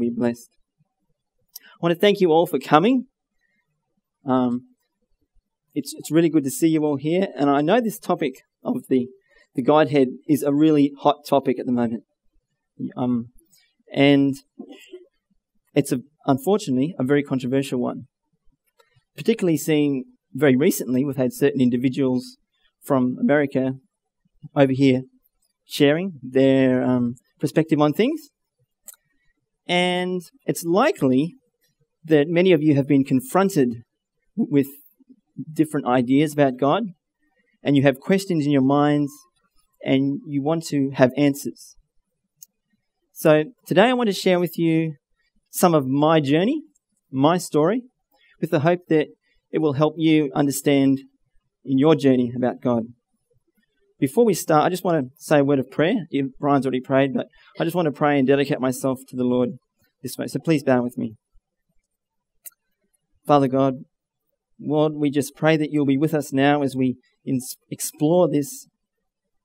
be blessed. I want to thank you all for coming. Um, it's, it's really good to see you all here, and I know this topic of the, the Godhead is a really hot topic at the moment. Um, and it's a, unfortunately a very controversial one. Particularly seeing very recently, we've had certain individuals from America over here sharing their um, perspective on things. And it's likely that many of you have been confronted with different ideas about God, and you have questions in your minds, and you want to have answers. So today I want to share with you some of my journey, my story, with the hope that it will help you understand in your journey about God. Before we start, I just want to say a word of prayer. Brian's already prayed, but I just want to pray and dedicate myself to the Lord this way. So please bow with me. Father God, Lord, we just pray that you'll be with us now as we explore this,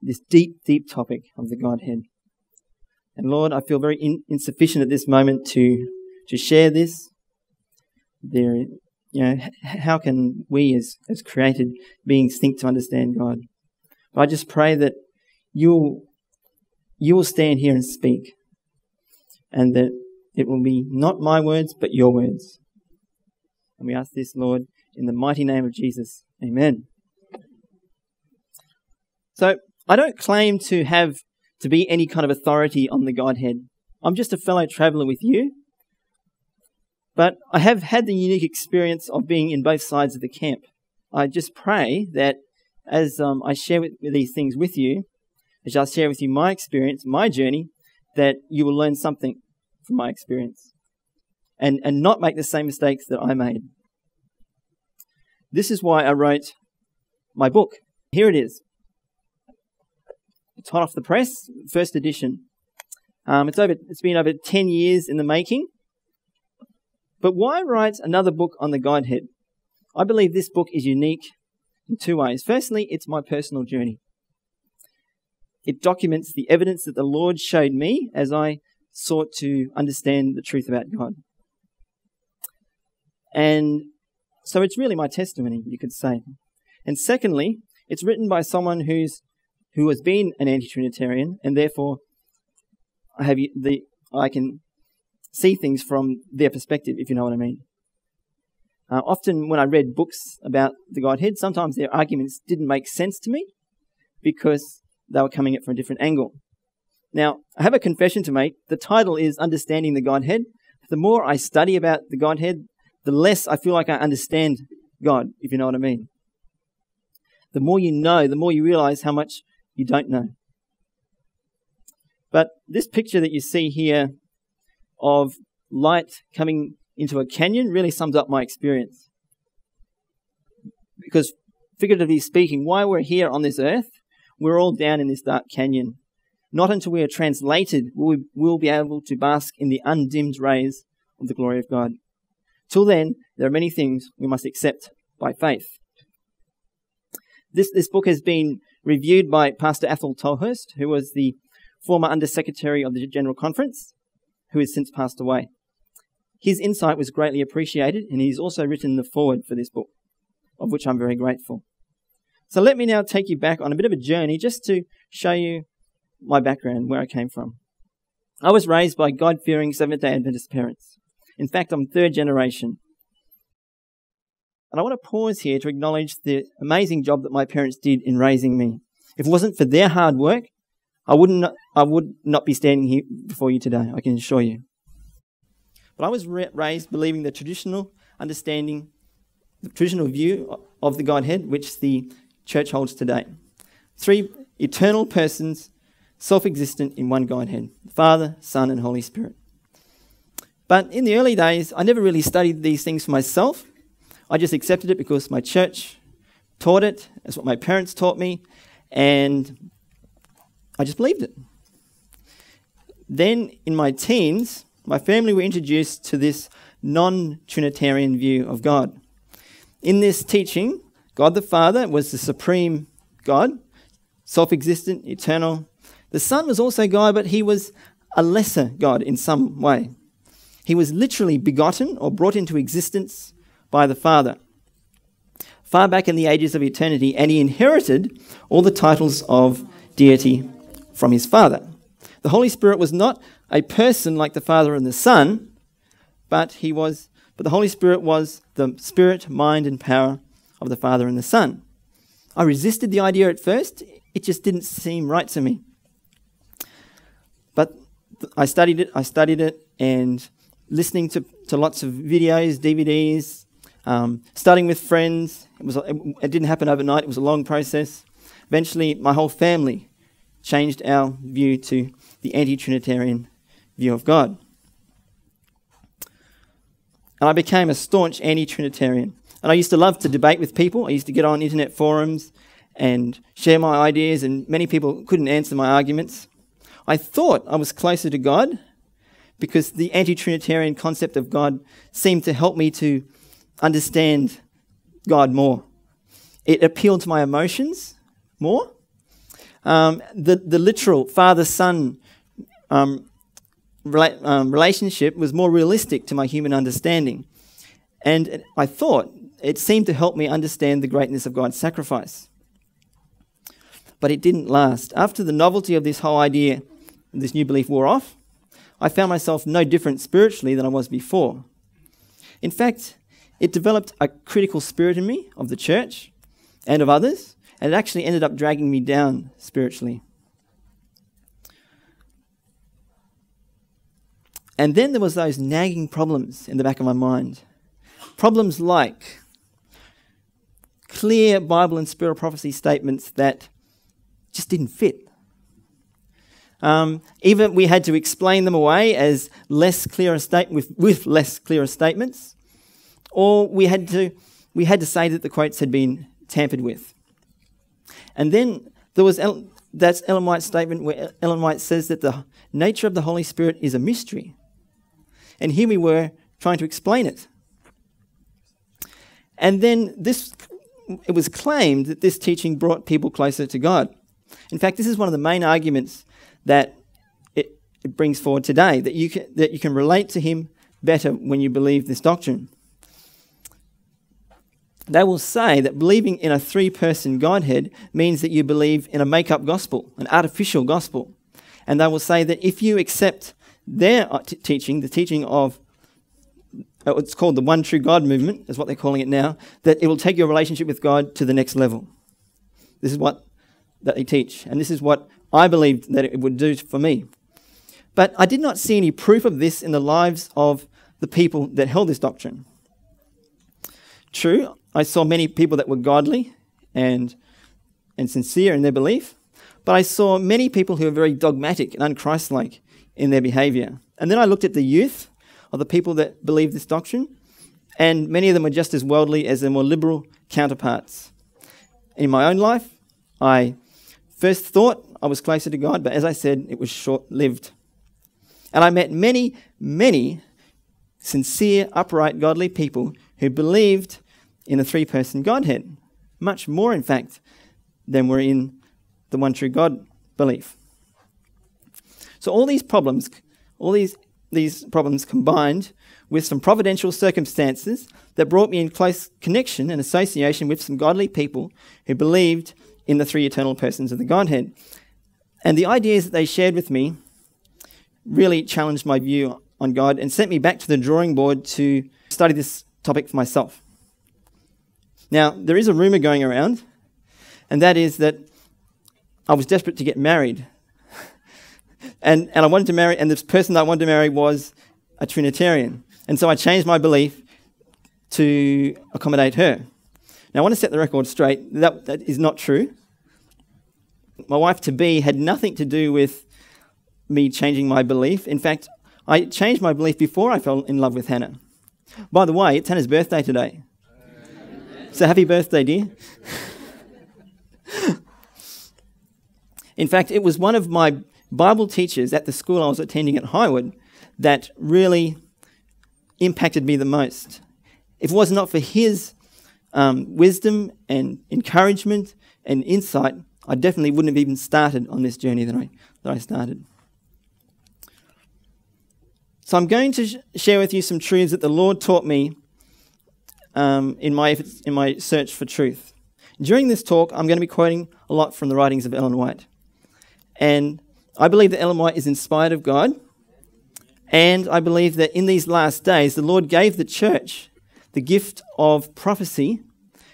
this deep, deep topic of the Godhead. And Lord, I feel very in, insufficient at this moment to, to share this. There, you know, how can we as, as created beings think to understand God? I just pray that you'll, you will stand here and speak and that it will be not my words, but your words. And we ask this, Lord, in the mighty name of Jesus. Amen. So, I don't claim to have to be any kind of authority on the Godhead. I'm just a fellow traveler with you. But I have had the unique experience of being in both sides of the camp. I just pray that as um, I share with, these things with you, as I share with you my experience, my journey, that you will learn something from my experience and, and not make the same mistakes that I made. This is why I wrote my book. Here it is it's hot off the press, first edition. Um, it's over. It's been over ten years in the making. But why write another book on the Godhead? I believe this book is unique in two ways. Firstly, it's my personal journey. It documents the evidence that the Lord showed me as I sought to understand the truth about God. And so it's really my testimony, you could say. And secondly, it's written by someone who's who has been an anti-Trinitarian, and therefore I have the I can see things from their perspective, if you know what I mean. Uh, often, when I read books about the Godhead, sometimes their arguments didn't make sense to me because they were coming at it from a different angle. Now, I have a confession to make. The title is Understanding the Godhead. The more I study about the Godhead, the less I feel like I understand God, if you know what I mean. The more you know, the more you realize how much you don't know. But this picture that you see here of light coming into a canyon really sums up my experience. Because, figuratively speaking, while we're here on this earth, we're all down in this dark canyon. Not until we are translated will we will be able to bask in the undimmed rays of the glory of God. Till then, there are many things we must accept by faith. This, this book has been reviewed by Pastor Athal Tolhurst, who was the former Undersecretary of the General Conference, who has since passed away. His insight was greatly appreciated, and he's also written the foreword for this book, of which I'm very grateful. So let me now take you back on a bit of a journey just to show you my background, where I came from. I was raised by God fearing Seventh day Adventist parents. In fact, I'm third generation. And I want to pause here to acknowledge the amazing job that my parents did in raising me. If it wasn't for their hard work, I wouldn't, I would not be standing here before you today, I can assure you. But I was raised believing the traditional understanding, the traditional view of the Godhead, which the church holds today. Three eternal persons, self existent in one Godhead Father, Son, and Holy Spirit. But in the early days, I never really studied these things for myself. I just accepted it because my church taught it. That's what my parents taught me. And I just believed it. Then in my teens, my family were introduced to this non Trinitarian view of God. In this teaching, God the Father was the supreme God, self existent, eternal. The Son was also God, but he was a lesser God in some way. He was literally begotten or brought into existence by the Father far back in the ages of eternity, and he inherited all the titles of deity from his Father. The Holy Spirit was not a person like the Father and the Son, but he was but the Holy Spirit was the spirit, mind, and power of the Father and the Son. I resisted the idea at first, it just didn't seem right to me. But I studied it, I studied it, and listening to, to lots of videos, DVDs, um, studying with friends, it, was, it, it didn't happen overnight, it was a long process. Eventually, my whole family changed our view to the anti Trinitarian view of God. And I became a staunch anti Trinitarian. And I used to love to debate with people. I used to get on internet forums and share my ideas, and many people couldn't answer my arguments. I thought I was closer to God because the anti Trinitarian concept of God seemed to help me to understand God more. It appealed to my emotions more. Um, the, the literal father son um, rela- um, relationship was more realistic to my human understanding. And I thought it seemed to help me understand the greatness of God's sacrifice. But it didn't last. After the novelty of this whole idea, this new belief wore off, I found myself no different spiritually than I was before. In fact, it developed a critical spirit in me of the church and of others, and it actually ended up dragging me down spiritually. And then there was those nagging problems in the back of my mind. Problems like clear Bible and spirit of prophecy statements that just didn't fit. Um, even we had to explain them away as less clear state with, with less clear statements or we had to we had to say that the quotes had been tampered with. And then there was El, that's Ellen White's statement where Ellen White says that the nature of the Holy Spirit is a mystery. And here we were trying to explain it. And then this it was claimed that this teaching brought people closer to God. In fact, this is one of the main arguments that it, it brings forward today that you can, that you can relate to Him better when you believe this doctrine they will say that believing in a three person Godhead means that you believe in a make up gospel, an artificial gospel. And they will say that if you accept their uh, t- teaching, the teaching of uh, it's called the one true God movement, is what they're calling it now, that it will take your relationship with God to the next level. This is what that they teach, and this is what I believed that it would do for me. But I did not see any proof of this in the lives of the people that held this doctrine. True, I saw many people that were godly and, and sincere in their belief, but I saw many people who were very dogmatic and unchristlike in their behavior. And then I looked at the youth of the people that believed this doctrine, and many of them were just as worldly as their more liberal counterparts. In my own life, I first thought I was closer to God, but as I said, it was short lived. And I met many, many sincere, upright, godly people who believed in a three person Godhead. Much more, in fact, than were in the one true God belief. So all these problems, all these, these problems combined with some providential circumstances that brought me in close connection and association with some godly people who believed in the three eternal persons of the Godhead. And the ideas that they shared with me really challenged my view on God and sent me back to the drawing board to study this topic for myself. Now, there is a rumor going around, and that is that I was desperate to get married. And, and I wanted to marry, and this person that I wanted to marry was a Trinitarian. And so I changed my belief to accommodate her. Now, I want to set the record straight. That, that is not true. My wife to be had nothing to do with me changing my belief. In fact, I changed my belief before I fell in love with Hannah. By the way, it's Hannah's birthday today. So happy birthday, dear. In fact, it was one of my Bible teachers at the school I was attending at Highwood that really impacted me the most. If it was not for his um, wisdom and encouragement and insight, I definitely wouldn't have even started on this journey that I, that I started. So I'm going to sh- share with you some truths that the Lord taught me um, in, my efforts, in my search for truth. During this talk, I'm going to be quoting a lot from the writings of Ellen White. And I believe that Ellen White is inspired of God. And I believe that in these last days, the Lord gave the church the gift of prophecy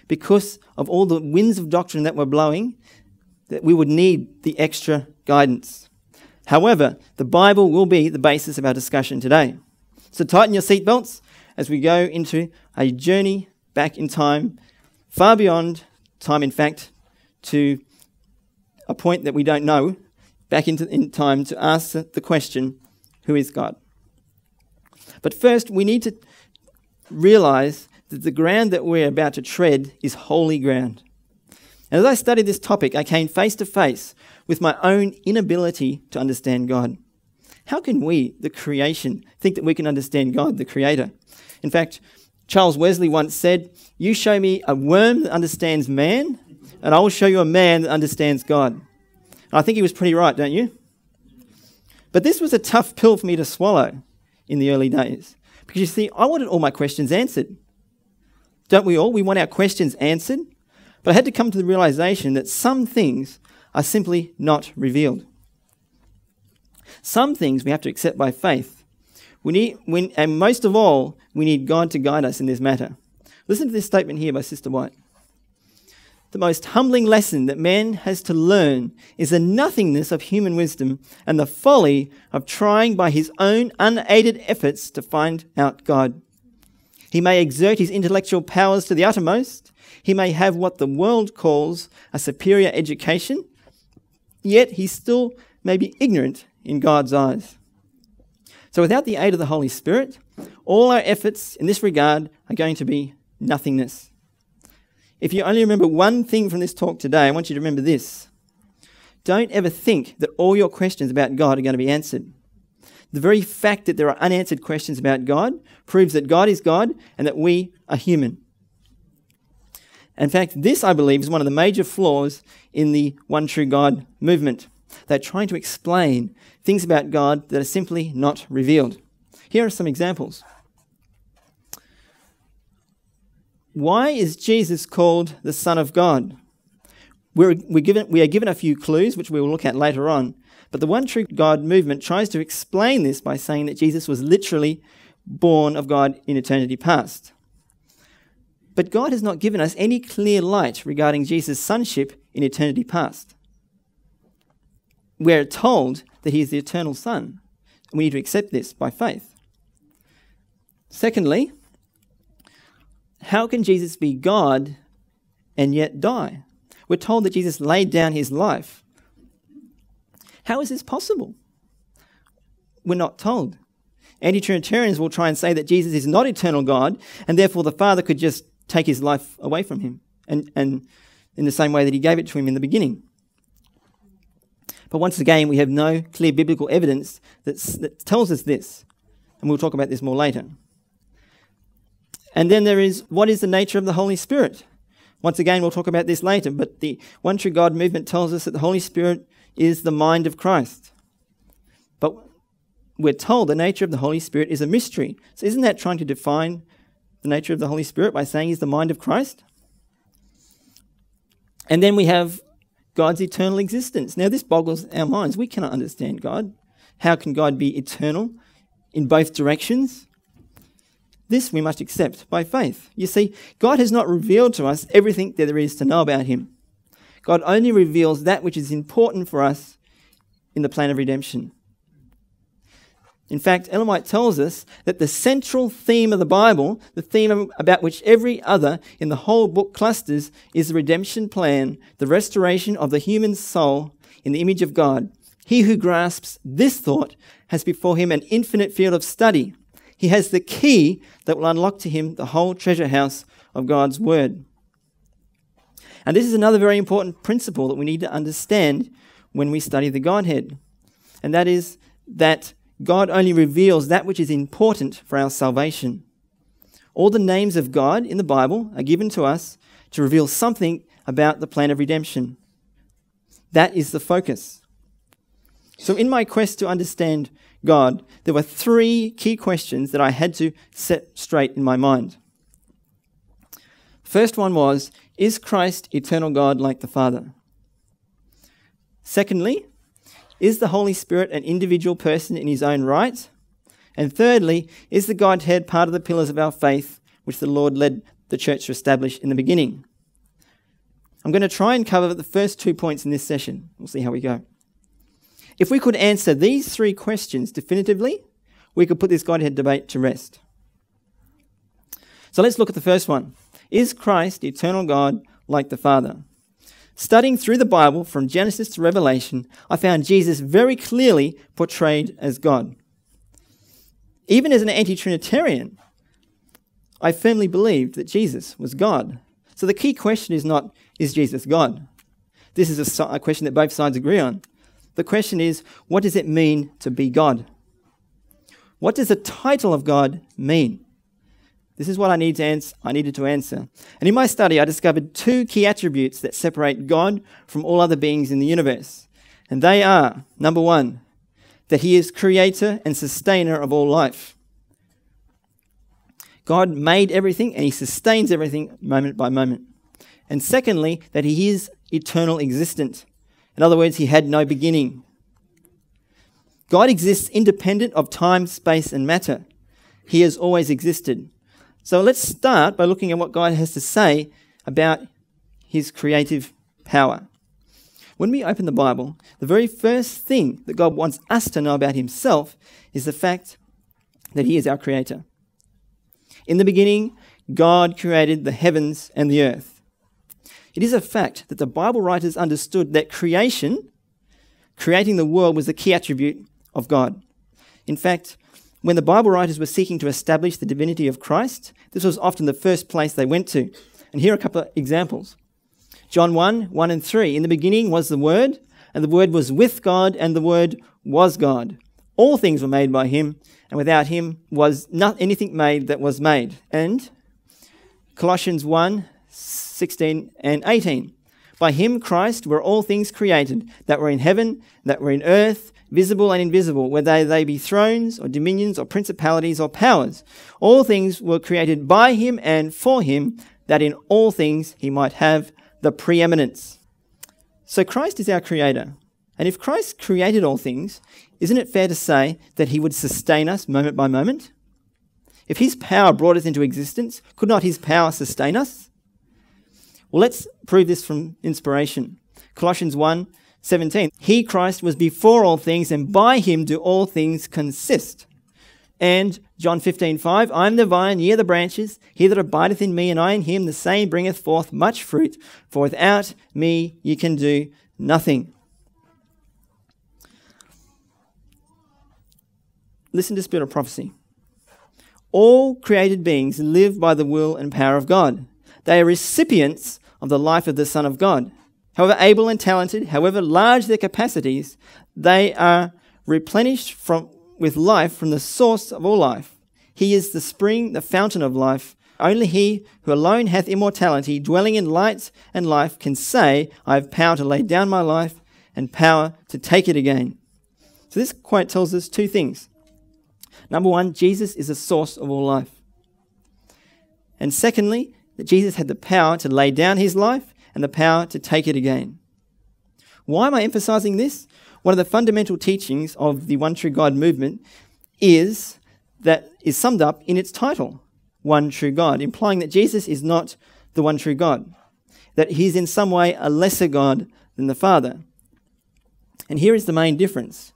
because of all the winds of doctrine that were blowing, that we would need the extra guidance. However, the Bible will be the basis of our discussion today. So tighten your seatbelts as we go into a journey back in time, far beyond time, in fact, to a point that we don't know, back into in time to ask the question, Who is God? But first, we need to realize that the ground that we're about to tread is holy ground. And as I studied this topic, I came face to face with my own inability to understand God. How can we, the creation, think that we can understand God, the Creator? In fact, Charles Wesley once said, You show me a worm that understands man, and I will show you a man that understands God. I think he was pretty right, don't you? But this was a tough pill for me to swallow in the early days. Because you see, I wanted all my questions answered. Don't we all? We want our questions answered. But I had to come to the realization that some things are simply not revealed. Some things we have to accept by faith. We need, and most of all, we need God to guide us in this matter. Listen to this statement here by Sister White. The most humbling lesson that man has to learn is the nothingness of human wisdom and the folly of trying by his own unaided efforts to find out God. He may exert his intellectual powers to the uttermost. He may have what the world calls a superior education, yet he still may be ignorant in God's eyes. So, without the aid of the Holy Spirit, all our efforts in this regard are going to be nothingness. If you only remember one thing from this talk today, I want you to remember this. Don't ever think that all your questions about God are going to be answered. The very fact that there are unanswered questions about God proves that God is God and that we are human. In fact, this, I believe, is one of the major flaws in the One True God movement. They're trying to explain things about God that are simply not revealed. Here are some examples. Why is Jesus called the Son of God? We're, we're given, we are given a few clues, which we will look at later on. But the One True God movement tries to explain this by saying that Jesus was literally born of God in eternity past. But God has not given us any clear light regarding Jesus' sonship in eternity past. We're told that he is the eternal Son, and we need to accept this by faith. Secondly, how can Jesus be God and yet die? We're told that Jesus laid down his life how is this possible? We're not told. Anti Trinitarians will try and say that Jesus is not eternal God, and therefore the Father could just take his life away from him, and, and in the same way that he gave it to him in the beginning. But once again, we have no clear biblical evidence that tells us this, and we'll talk about this more later. And then there is what is the nature of the Holy Spirit? Once again, we'll talk about this later, but the One True God movement tells us that the Holy Spirit is the mind of Christ. But we're told the nature of the Holy Spirit is a mystery. So isn't that trying to define the nature of the Holy Spirit by saying he's the mind of Christ? And then we have God's eternal existence. Now, this boggles our minds. We cannot understand God. How can God be eternal in both directions? This we must accept by faith. You see, God has not revealed to us everything that there is to know about him. God only reveals that which is important for us in the plan of redemption. In fact, Ellen White tells us that the central theme of the Bible, the theme about which every other in the whole book clusters, is the redemption plan, the restoration of the human soul in the image of God. He who grasps this thought has before him an infinite field of study. He has the key that will unlock to him the whole treasure house of God's Word. And this is another very important principle that we need to understand when we study the Godhead. And that is that God only reveals that which is important for our salvation. All the names of God in the Bible are given to us to reveal something about the plan of redemption. That is the focus. So, in my quest to understand God, there were three key questions that I had to set straight in my mind. First one was Is Christ eternal God like the Father? Secondly, is the Holy Spirit an individual person in his own right? And thirdly, is the Godhead part of the pillars of our faith which the Lord led the church to establish in the beginning? I'm going to try and cover the first two points in this session. We'll see how we go. If we could answer these three questions definitively, we could put this Godhead debate to rest. So let's look at the first one. Is Christ eternal God like the Father? Studying through the Bible from Genesis to Revelation, I found Jesus very clearly portrayed as God. Even as an anti Trinitarian, I firmly believed that Jesus was God. So the key question is not, is Jesus God? This is a, a question that both sides agree on. The question is, what does it mean to be God? What does the title of God mean? This is what I, need to I needed to answer. And in my study, I discovered two key attributes that separate God from all other beings in the universe. And they are number one, that He is creator and sustainer of all life. God made everything and He sustains everything moment by moment. And secondly, that He is eternal existent. In other words, He had no beginning. God exists independent of time, space, and matter. He has always existed. So let's start by looking at what God has to say about his creative power. When we open the Bible, the very first thing that God wants us to know about himself is the fact that he is our creator. In the beginning, God created the heavens and the earth. It is a fact that the Bible writers understood that creation, creating the world, was the key attribute of God. In fact, when the Bible writers were seeking to establish the divinity of Christ, this was often the first place they went to. And here are a couple of examples. John 1 1 and 3. In the beginning was the Word, and the Word was with God, and the Word was God. All things were made by him, and without him was not anything made that was made. And Colossians 1 16 and 18. By him, Christ, were all things created, that were in heaven, that were in earth, visible and invisible, whether they be thrones or dominions or principalities or powers. All things were created by him and for him, that in all things he might have the preeminence. So Christ is our creator. And if Christ created all things, isn't it fair to say that he would sustain us moment by moment? If his power brought us into existence, could not his power sustain us? Well, let's prove this from inspiration. Colossians 1 17. He, Christ, was before all things, and by him do all things consist. And John 15, 5, I am the vine, ye are the branches. He that abideth in me, and I in him, the same bringeth forth much fruit. For without me ye can do nothing. Listen to spirit of prophecy. All created beings live by the will and power of God. They are recipients of the life of the Son of God. However able and talented, however large their capacities, they are replenished from, with life from the source of all life. He is the spring, the fountain of life. Only he who alone hath immortality, dwelling in light and life, can say, I have power to lay down my life and power to take it again. So this quote tells us two things. Number one, Jesus is the source of all life. And secondly, that Jesus had the power to lay down his life and the power to take it again. Why am I emphasizing this? One of the fundamental teachings of the One True God movement is that is summed up in its title, One True God, implying that Jesus is not the one true God, that he's in some way a lesser God than the Father. And here is the main difference.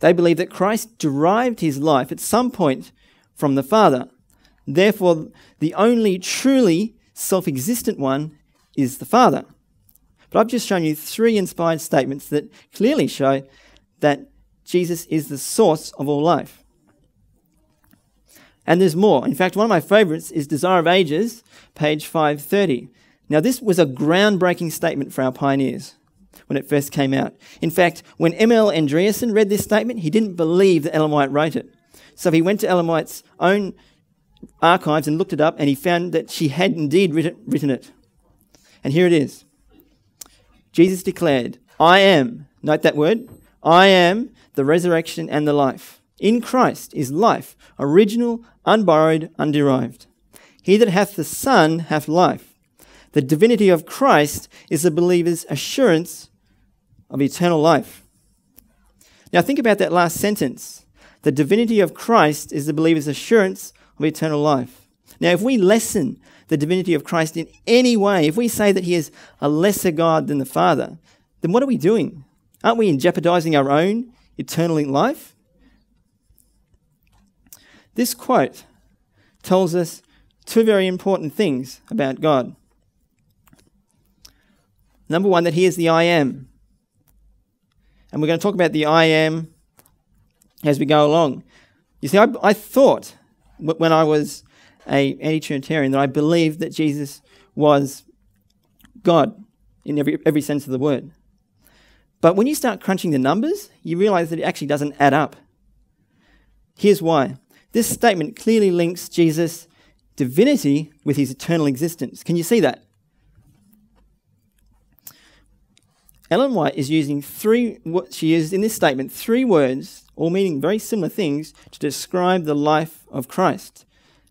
They believe that Christ derived his life at some point from the Father. Therefore, the only truly self existent one is the Father. But I've just shown you three inspired statements that clearly show that Jesus is the source of all life. And there's more. In fact, one of my favorites is Desire of Ages, page 530. Now, this was a groundbreaking statement for our pioneers when it first came out. In fact, when M.L. Andreasen read this statement, he didn't believe that Ellen White wrote it. So he went to Ellen White's own archives and looked it up, and he found that she had indeed written it. And here it is Jesus declared, I am, note that word, I am the resurrection and the life. In Christ is life, original, unborrowed, underived. He that hath the Son hath life. The divinity of Christ is the believer's assurance of eternal life. Now, think about that last sentence. The divinity of Christ is the believer's assurance of eternal life. Now, if we lessen the divinity of Christ in any way, if we say that he is a lesser God than the Father, then what are we doing? Aren't we in jeopardizing our own eternal life? This quote tells us two very important things about God. Number one, that He is the I am. And we're going to talk about the I am as we go along. You see, I, I thought when I was a anti-Trinitarian that I believed that Jesus was God in every, every sense of the word. But when you start crunching the numbers, you realize that it actually doesn't add up. Here's why. This statement clearly links Jesus' divinity with his eternal existence. Can you see that? Ellen White is using three, what she uses in this statement, three words, all meaning very similar things, to describe the life of Christ.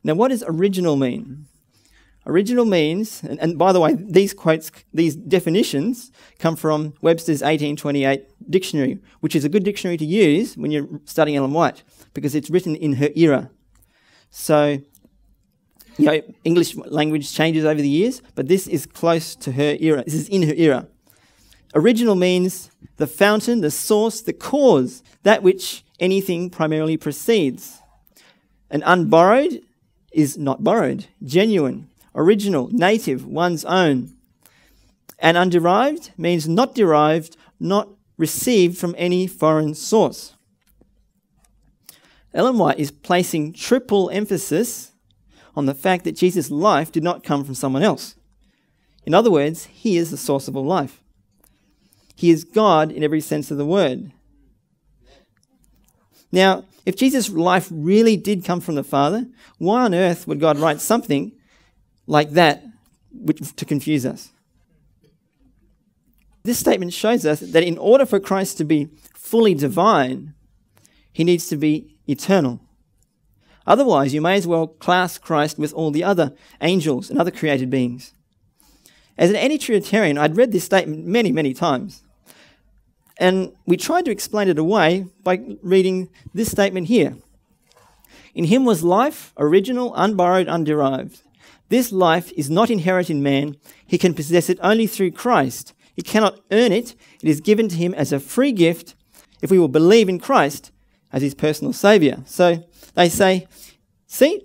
Now, what does original mean? Original means, and, and, by the way, these quotes, these definitions come from Webster's 1828 dictionary, which is a good dictionary to use when you're studying Ellen White, because it's written in her era. So, you know, English language changes over the years, but this is close to her era. This is in her era. Original means the fountain, the source, the cause, that which anything primarily precedes. And unborrowed is not borrowed, genuine original, native, one's own. And underived means not derived, not received from any foreign source. Ellen White is placing triple emphasis on the fact that Jesus' life did not come from someone else. In other words, he is the source of all life. He is God in every sense of the word. Now, if Jesus' life really did come from the Father, why on earth would God write something like that which, to confuse us. This statement shows us that in order for Christ to be fully divine, he needs to be eternal. Otherwise, you may as well class Christ with all the other angels and other created beings. As an anti Trinitarian, I'd read this statement many, many times. And we tried to explain it away by reading this statement here In him was life, original, unborrowed, underived. This life is not inherent in man. He can possess it only through Christ. He cannot earn it. It is given to him as a free gift if we will believe in Christ as his personal Saviour. So they say, see,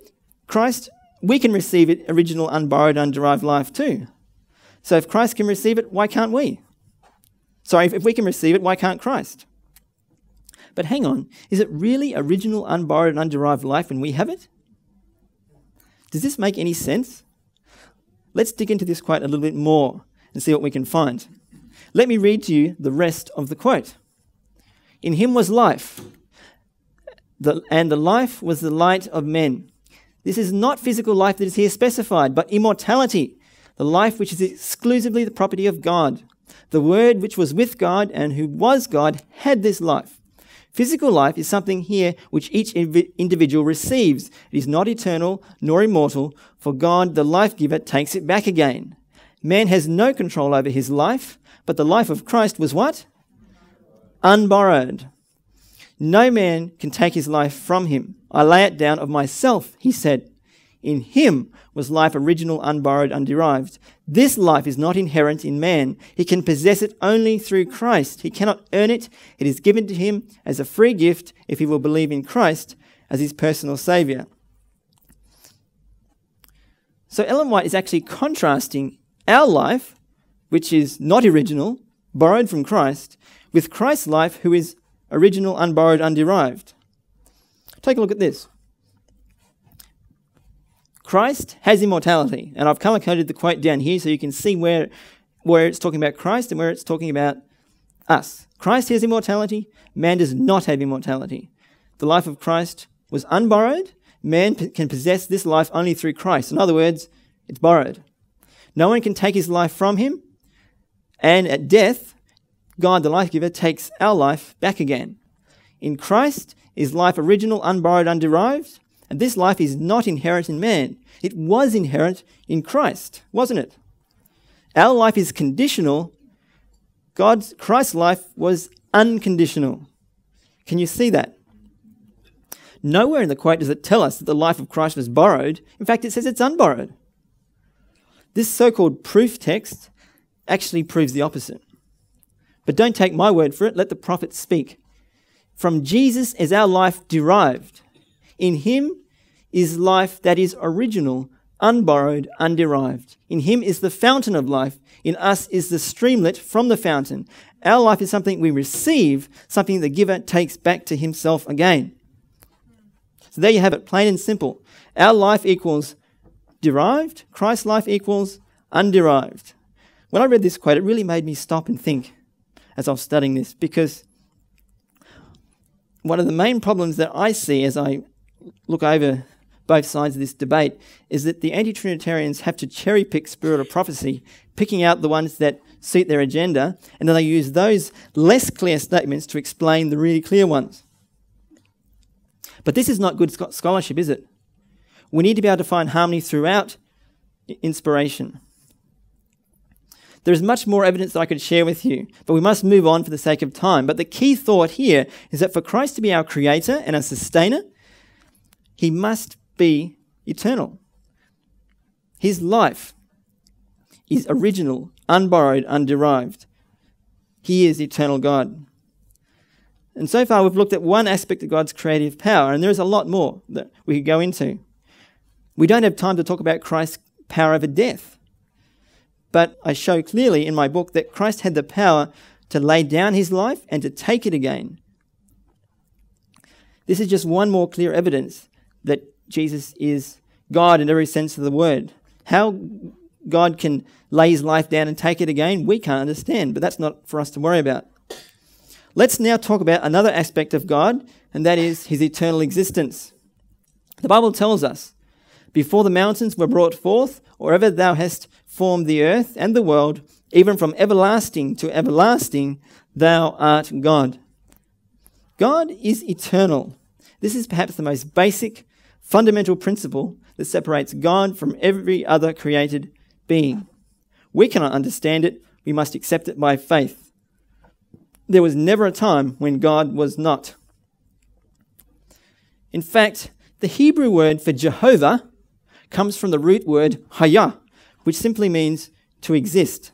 Christ, we can receive it, original, unborrowed, underived life too. So if Christ can receive it, why can't we? Sorry, if, if we can receive it, why can't Christ? But hang on, is it really original, unborrowed, and underived life when we have it? Does this make any sense? Let's dig into this quote a little bit more and see what we can find. Let me read to you the rest of the quote. In him was life, the, and the life was the light of men. This is not physical life that is here specified, but immortality, the life which is exclusively the property of God. The Word which was with God and who was God had this life. Physical life is something here which each individual receives. It is not eternal nor immortal, for God, the life giver, takes it back again. Man has no control over his life, but the life of Christ was what? Unborrowed. No man can take his life from him. I lay it down of myself, he said. In him was life original, unborrowed, underived. This life is not inherent in man. He can possess it only through Christ. He cannot earn it. It is given to him as a free gift if he will believe in Christ as his personal Saviour. So Ellen White is actually contrasting our life, which is not original, borrowed from Christ, with Christ's life, who is original, unborrowed, underived. Take a look at this. Christ has immortality. And I've color coded the quote down here so you can see where, where it's talking about Christ and where it's talking about us. Christ has immortality, man does not have immortality. The life of Christ was unborrowed. Man can possess this life only through Christ. In other words, it's borrowed. No one can take his life from him. And at death, God, the life giver, takes our life back again. In Christ, is life original, unborrowed, underived, and this life is not inherent in man. It was inherent in Christ, wasn't it? Our life is conditional. God's Christ's life was unconditional. Can you see that? Nowhere in the quote does it tell us that the life of Christ was borrowed. In fact, it says it's unborrowed. This so called proof text actually proves the opposite. But don't take my word for it, let the prophets speak. From Jesus is our life derived. In him is life that is original, unborrowed, underived. In him is the fountain of life. In us is the streamlet from the fountain. Our life is something we receive, something the giver takes back to himself again. So there you have it, plain and simple. Our life equals derived, Christ's life equals underived. When I read this quote, it really made me stop and think as I was studying this because one of the main problems that I see as I look over both sides of this debate is that the anti Trinitarians have to cherry pick spirit of prophecy, picking out the ones that suit their agenda, and then they use those less clear statements to explain the really clear ones. But this is not good scholarship, is it? We need to be able to find harmony throughout inspiration. There is much more evidence that I could share with you, but we must move on for the sake of time. But the key thought here is that for Christ to be our creator and our sustainer, he must be eternal. His life is original, unborrowed, underived. He is eternal God. And so far, we've looked at one aspect of God's creative power, and there is a lot more that we could go into. We don't have time to talk about Christ's power over death. But I show clearly in my book that Christ had the power to lay down his life and to take it again. This is just one more clear evidence that Jesus is God in every sense of the word. How God can lay his life down and take it again, we can't understand, but that's not for us to worry about. Let's now talk about another aspect of God, and that is his eternal existence. The Bible tells us, before the mountains were brought forth, or ever thou hast formed the earth and the world, even from everlasting to everlasting, thou art God. God is eternal. This is perhaps the most basic, fundamental principle that separates God from every other created being. We cannot understand it, we must accept it by faith. There was never a time when God was not. In fact, the Hebrew word for Jehovah comes from the root word hayah, which simply means to exist.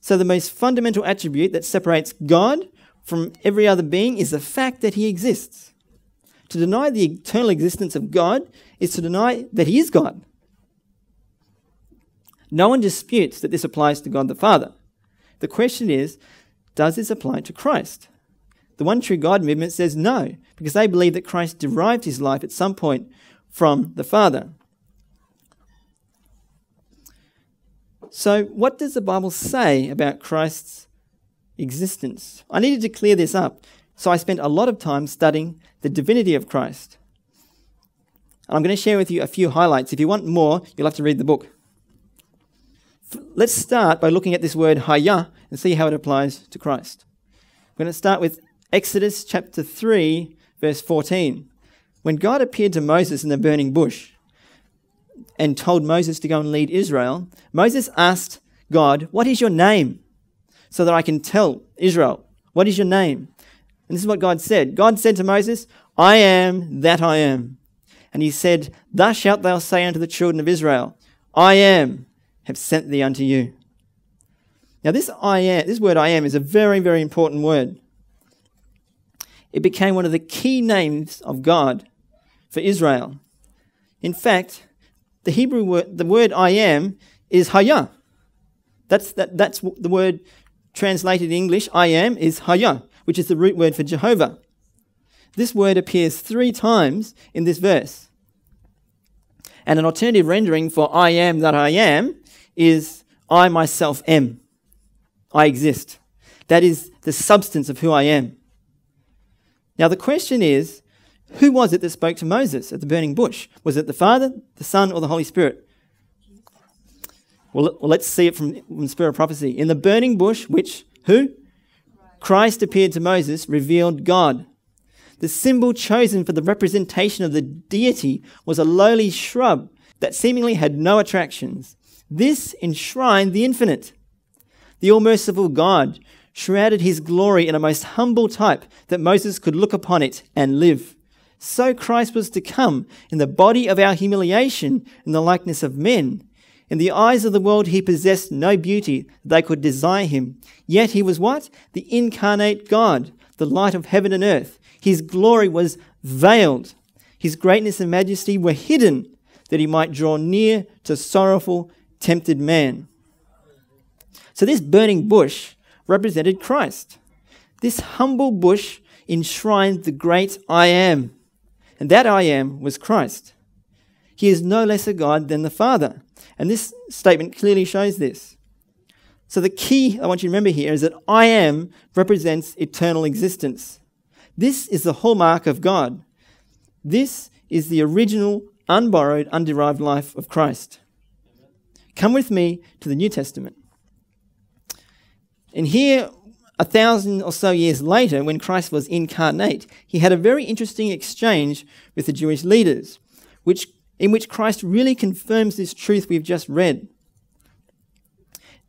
So, the most fundamental attribute that separates God from every other being is the fact that he exists. To deny the eternal existence of God is to deny that he is God. No one disputes that this applies to God the Father. The question is, does this apply to Christ? The One True God movement says no, because they believe that Christ derived his life at some point from the Father. So, what does the Bible say about Christ's existence? I needed to clear this up, so I spent a lot of time studying the divinity of Christ. And I'm going to share with you a few highlights. If you want more, you'll have to read the book. Let's start by looking at this word hayah and see how it applies to Christ. We're going to start with Exodus chapter 3, verse 14. When God appeared to Moses in the burning bush, and told Moses to go and lead Israel, Moses asked God, What is your name? So that I can tell Israel, What is your name? And this is what God said. God said to Moses, I am that I am. And he said, Thus shalt thou say unto the children of Israel, I am, have sent thee unto you. Now, this I am, this word I am is a very, very important word. It became one of the key names of God for Israel. In fact, the Hebrew word, the word I am, is hayah. That's, that, that's the word translated in English, I am, is hayah, which is the root word for Jehovah. This word appears three times in this verse. And an alternative rendering for I am that I am is I myself am. I exist. That is the substance of who I am. Now, the question is who was it that spoke to Moses at the burning bush? Was it the Father, the Son, or the Holy Spirit? Well, let's see it from, from Spirit of Prophecy. In the burning bush, which, who? Christ appeared to Moses, revealed God. The symbol chosen for the representation of the deity was a lowly shrub that seemingly had no attractions. This enshrined the infinite. The all merciful God shrouded his glory in a most humble type that Moses could look upon it and live. So Christ was to come in the body of our humiliation in the likeness of men. In the eyes of the world, he possessed no beauty they could desire him. Yet he was what? The incarnate God, the light of heaven and earth. His glory was veiled. His greatness and majesty were hidden that he might draw near to sorrowful, tempted man. So this burning bush represented Christ. This humble bush enshrined the great I am. And that I am was Christ. He is no less a God than the Father. And this statement clearly shows this. So the key I want you to remember here is that I am represents eternal existence. This is the hallmark of God. This is the original, unborrowed, underived life of Christ. Come with me to the New Testament. And here, a thousand or so years later, when Christ was incarnate, he had a very interesting exchange with the Jewish leaders, which, in which Christ really confirms this truth we've just read.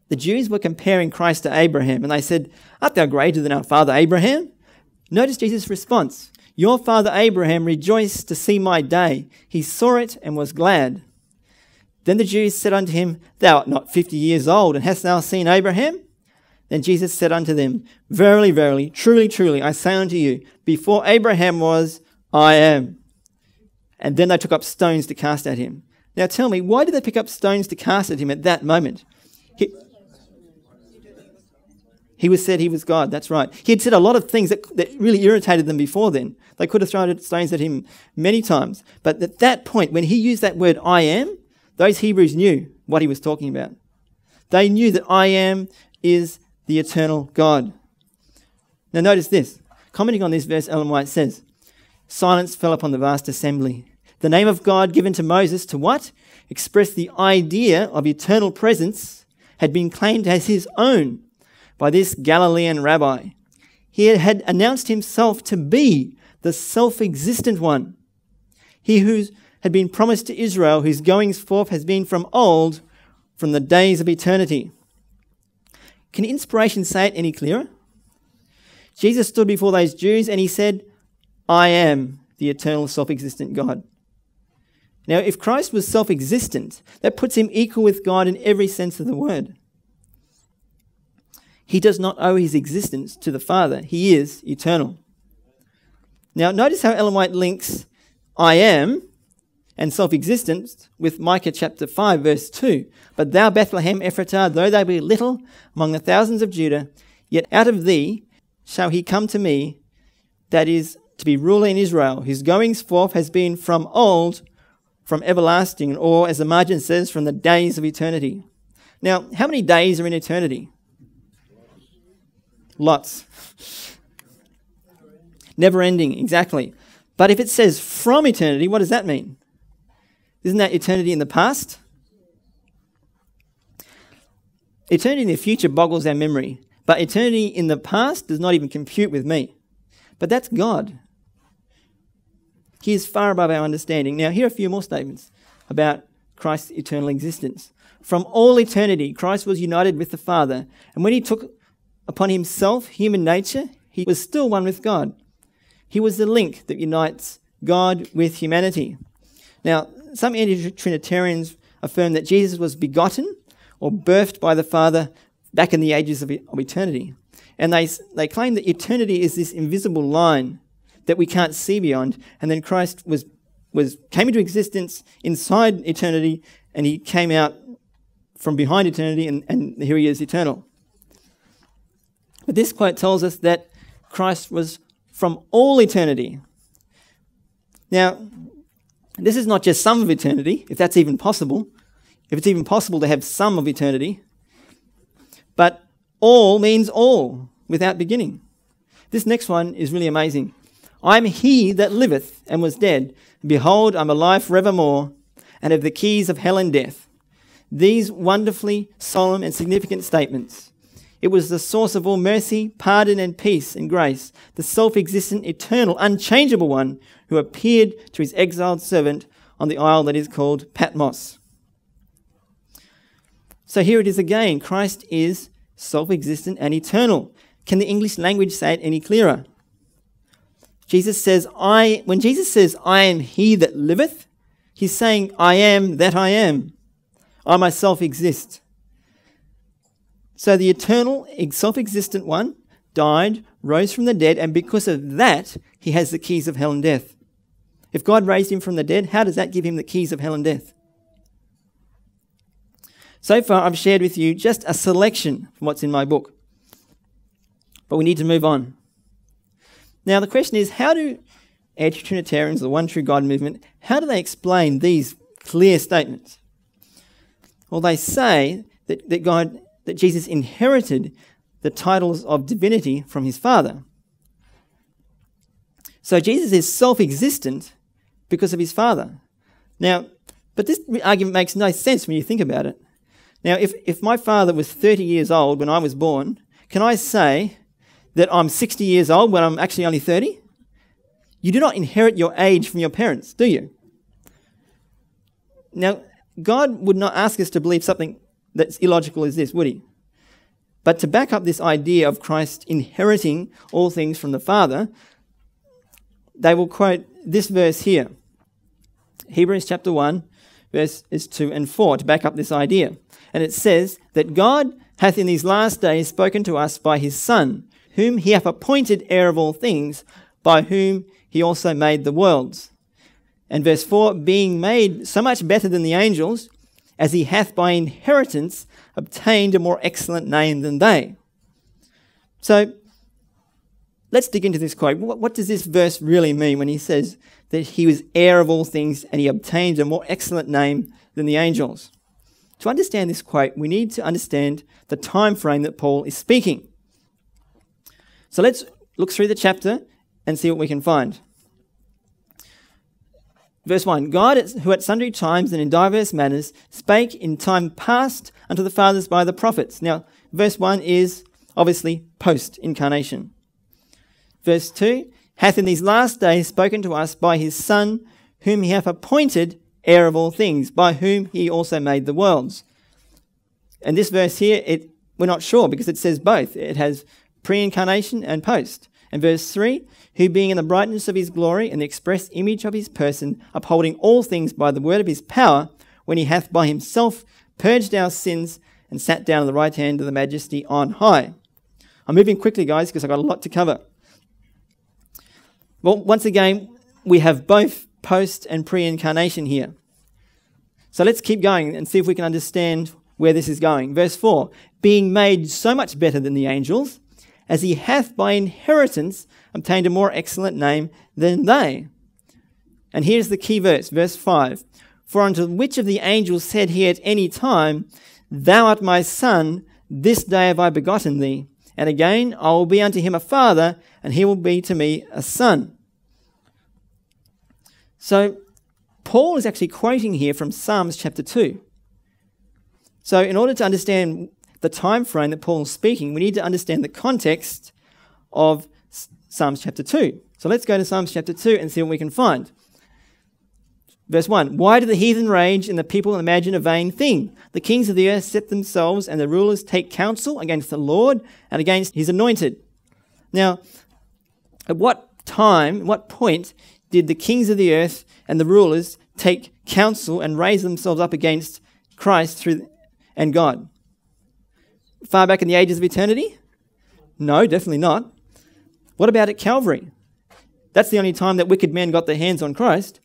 The Jews were comparing Christ to Abraham, and they said, Art thou greater than our father Abraham? Notice Jesus' response Your father Abraham rejoiced to see my day. He saw it and was glad. Then the Jews said unto him, Thou art not fifty years old, and hast thou seen Abraham? Then Jesus said unto them, Verily, verily, truly, truly, I say unto you, before Abraham was, I am. And then they took up stones to cast at him. Now tell me, why did they pick up stones to cast at him at that moment? He, he was said he was God, that's right. He had said a lot of things that, that really irritated them before then. They could have thrown stones at him many times. But at that point, when he used that word, I am, those Hebrews knew what he was talking about. They knew that I am is the eternal God. Now, notice this. Commenting on this verse, Ellen White says, Silence fell upon the vast assembly. The name of God given to Moses to what? Express the idea of eternal presence had been claimed as his own by this Galilean rabbi. He had announced himself to be the self existent one. He who had been promised to Israel, whose goings forth has been from old, from the days of eternity. Can inspiration say it any clearer? Jesus stood before those Jews and he said, I am the eternal self existent God. Now, if Christ was self existent, that puts him equal with God in every sense of the word. He does not owe his existence to the Father, he is eternal. Now, notice how Ellen White links I am and self existence with Micah chapter 5, verse 2. But thou, Bethlehem Ephratah, though thou be little among the thousands of Judah, yet out of thee shall he come to me, that is to be ruler in Israel, whose goings forth has been from old, from everlasting, or as the margin says, from the days of eternity. Now, how many days are in eternity? Lots. Never ending, exactly. But if it says from eternity, what does that mean? Isn't that eternity in the past? Eternity in the future boggles our memory, but eternity in the past does not even compute with me. But that's God. He is far above our understanding. Now, here are a few more statements about Christ's eternal existence. From all eternity, Christ was united with the Father, and when he took upon himself human nature, he was still one with God. He was the link that unites God with humanity. Now, some anti Trinitarians affirm that Jesus was begotten or birthed by the Father back in the ages of, of eternity. And they, they claim that eternity is this invisible line that we can't see beyond. And then Christ was, was, came into existence inside eternity and he came out from behind eternity and, and here he is eternal. But this quote tells us that Christ was from all eternity. Now, this is not just some of eternity, if that's even possible, if it's even possible to have some of eternity, but all means all without beginning. This next one is really amazing. I am he that liveth and was dead. Behold, I'm alive forevermore, and have the keys of hell and death. These wonderfully solemn and significant statements It was the source of all mercy, pardon, and peace and grace, the self existent, eternal, unchangeable one who appeared to his exiled servant on the isle that is called Patmos. So here it is again Christ is self existent and eternal. Can the English language say it any clearer? Jesus says, I, when Jesus says, I am he that liveth, he's saying, I am that I am. I myself exist. So the eternal, self existent one died, rose from the dead, and because of that, he has the keys of hell and death. If God raised him from the dead, how does that give him the keys of hell and death? So far, I've shared with you just a selection from what's in my book. But we need to move on. Now, the question is how do anti Trinitarians, the One True God movement, how do they explain these clear statements? Well, they say that, that God, that Jesus inherited the titles of divinity from his Father. So Jesus is self existent because of his Father. Now, but this argument makes no sense when you think about it. Now, if, if my father was 30 years old when I was born, can I say that I'm 60 years old when I'm actually only 30? You do not inherit your age from your parents, do you? Now, God would not ask us to believe something that's illogical as this, would he? But to back up this idea of Christ inheriting all things from the Father, they will quote this verse here Hebrews chapter 1, verses 2 and 4, to back up this idea. And it says that God hath in these last days spoken to us by his Son, whom he hath appointed heir of all things, by whom he also made the worlds. And verse 4 being made so much better than the angels, as he hath by inheritance obtained a more excellent name than they. So let's dig into this quote. What, what, does this verse really mean when he says that he was heir of all things and he obtained a more excellent name than the angels? To understand this quote, we need to understand the time frame that Paul is speaking. So let's look through the chapter and see what we can find. Verse 1 God, who at sundry times and in diverse manners spake in time past unto the fathers by the prophets. Now, verse 1 is obviously post incarnation. Verse 2 hath in these last days spoken to us by his Son, whom he hath appointed heir of all things, by whom he also made the worlds. And this verse here, it, we're not sure because it says both. It has pre incarnation and post. And verse 3 Who being in the brightness of his glory and the express image of his person, upholding all things by the word of his power, when he hath by himself purged our sins and sat down at the right hand of the majesty on high. I'm moving quickly, guys, because I've got a lot to cover. Well, once again, we have both post and pre incarnation here. So let's keep going and see if we can understand where this is going. Verse 4 Being made so much better than the angels, as he hath by inheritance obtained a more excellent name than they. And here's the key verse, verse 5 For unto which of the angels said he at any time, Thou art my son, this day have I begotten thee. And again, I will be unto him a father, and he will be to me a son. So, Paul is actually quoting here from Psalms chapter 2. So, in order to understand the time frame that Paul is speaking, we need to understand the context of Psalms chapter 2. So let's go to Psalms chapter 2 and see what we can find. Verse 1 Why do the heathen rage and the people imagine a vain thing? The kings of the earth set themselves, and the rulers take counsel against the Lord and against his anointed. Now, at what time, what point did the kings of the earth and the rulers take counsel and raise themselves up against Christ through and God? Far back in the ages of eternity? No, definitely not. What about at Calvary? That's the only time that wicked men got their hands on Christ.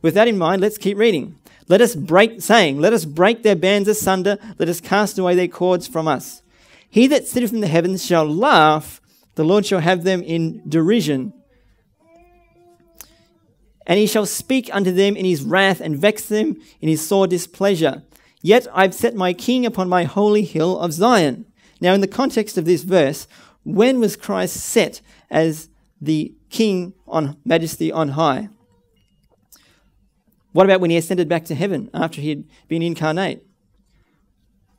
With that in mind, let's keep reading. Let us break, saying, Let us break their bands asunder, let us cast away their cords from us. He that sitteth in the heavens shall laugh, the Lord shall have them in derision. And he shall speak unto them in his wrath and vex them in his sore displeasure. Yet I've set my king upon my holy hill of Zion. Now, in the context of this verse, when was Christ set as the king on majesty on high? What about when he ascended back to heaven after he had been incarnate?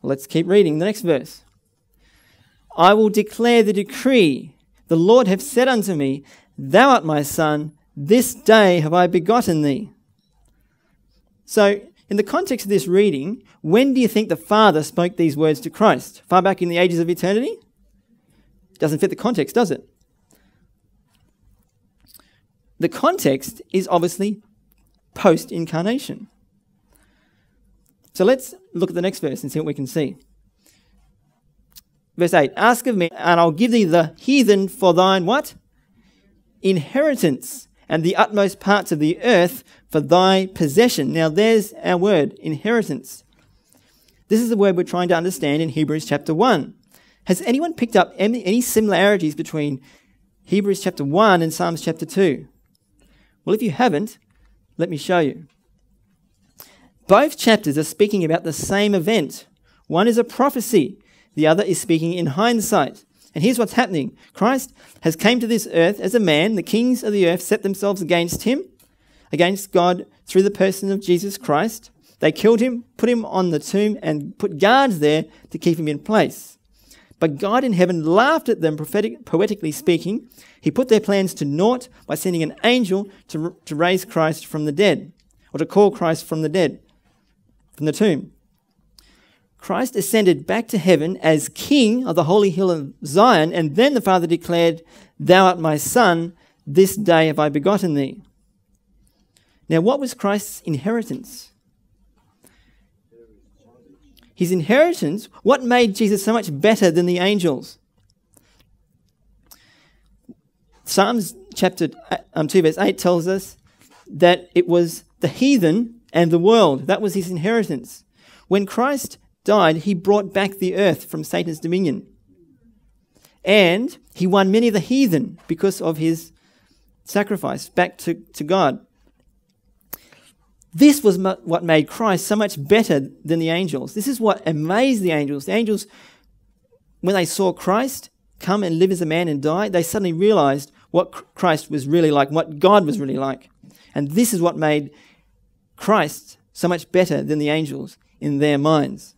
Let's keep reading the next verse. I will declare the decree. The Lord hath said unto me, Thou art my son, this day have I begotten thee. So, in the context of this reading, when do you think the Father spoke these words to Christ? Far back in the ages of eternity? Doesn't fit the context, does it? The context is obviously post incarnation. So let's look at the next verse and see what we can see. Verse 8 Ask of me, and I'll give thee the heathen for thine what? Inheritance, and the utmost parts of the earth for thy possession. Now there's our word, inheritance. This is the word we're trying to understand in Hebrews chapter 1. Has anyone picked up any similarities between Hebrews chapter 1 and Psalms chapter 2? Well, if you haven't, let me show you. Both chapters are speaking about the same event. One is a prophecy, the other is speaking in hindsight. And here's what's happening. Christ has came to this earth as a man. The kings of the earth set themselves against him, against God through the person of Jesus Christ. They killed him, put him on the tomb, and put guards there to keep him in place. But God in heaven laughed at them, prophetic, poetically speaking. He put their plans to naught by sending an angel to, to raise Christ from the dead, or to call Christ from the dead, from the tomb. Christ ascended back to heaven as king of the holy hill of Zion, and then the Father declared, Thou art my Son, this day have I begotten thee. Now, what was Christ's inheritance? His inheritance, what made Jesus so much better than the angels? Psalms chapter um, 2, verse 8 tells us that it was the heathen and the world. That was his inheritance. When Christ died, he brought back the earth from Satan's dominion. And he won many of the heathen because of his sacrifice back to, to God. This was what made Christ so much better than the angels. This is what amazed the angels. The angels, when they saw Christ come and live as a man and die, they suddenly realized what Christ was really like, what God was really like. And this is what made Christ so much better than the angels in their minds.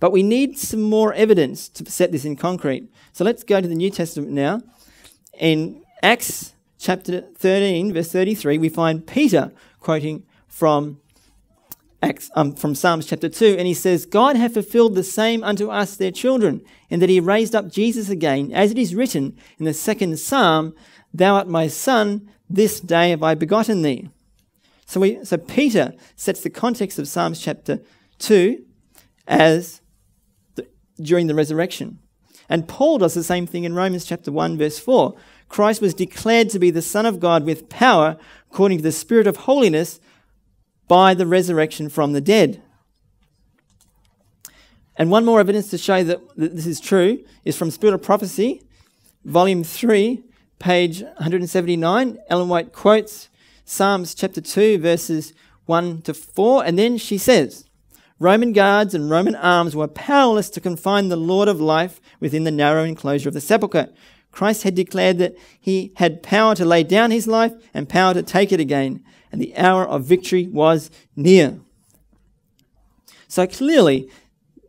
But we need some more evidence to set this in concrete. So let's go to the New Testament now. In Acts chapter 13, verse 33, we find Peter quoting from Acts, um, from Psalms chapter 2, and he says, God hath fulfilled the same unto us, their children, in that he raised up Jesus again, as it is written in the second Psalm, Thou art my son, this day have I begotten thee. So, we, so Peter sets the context of Psalms chapter 2 as during the resurrection. And Paul does the same thing in Romans chapter 1 verse 4. Christ was declared to be the Son of God with power according to the Spirit of holiness by the resurrection from the dead. And one more evidence to show that, this is true is from Spirit of Prophecy, volume 3, page 179. Ellen White quotes Psalms chapter 2, verses 1 to 4, and then she says, Roman guards and Roman arms were powerless to confine the Lord of life within the narrow enclosure of the sepulchre. Christ had declared that he had power to lay down his life and power to take it again, and the hour of victory was near. So clearly,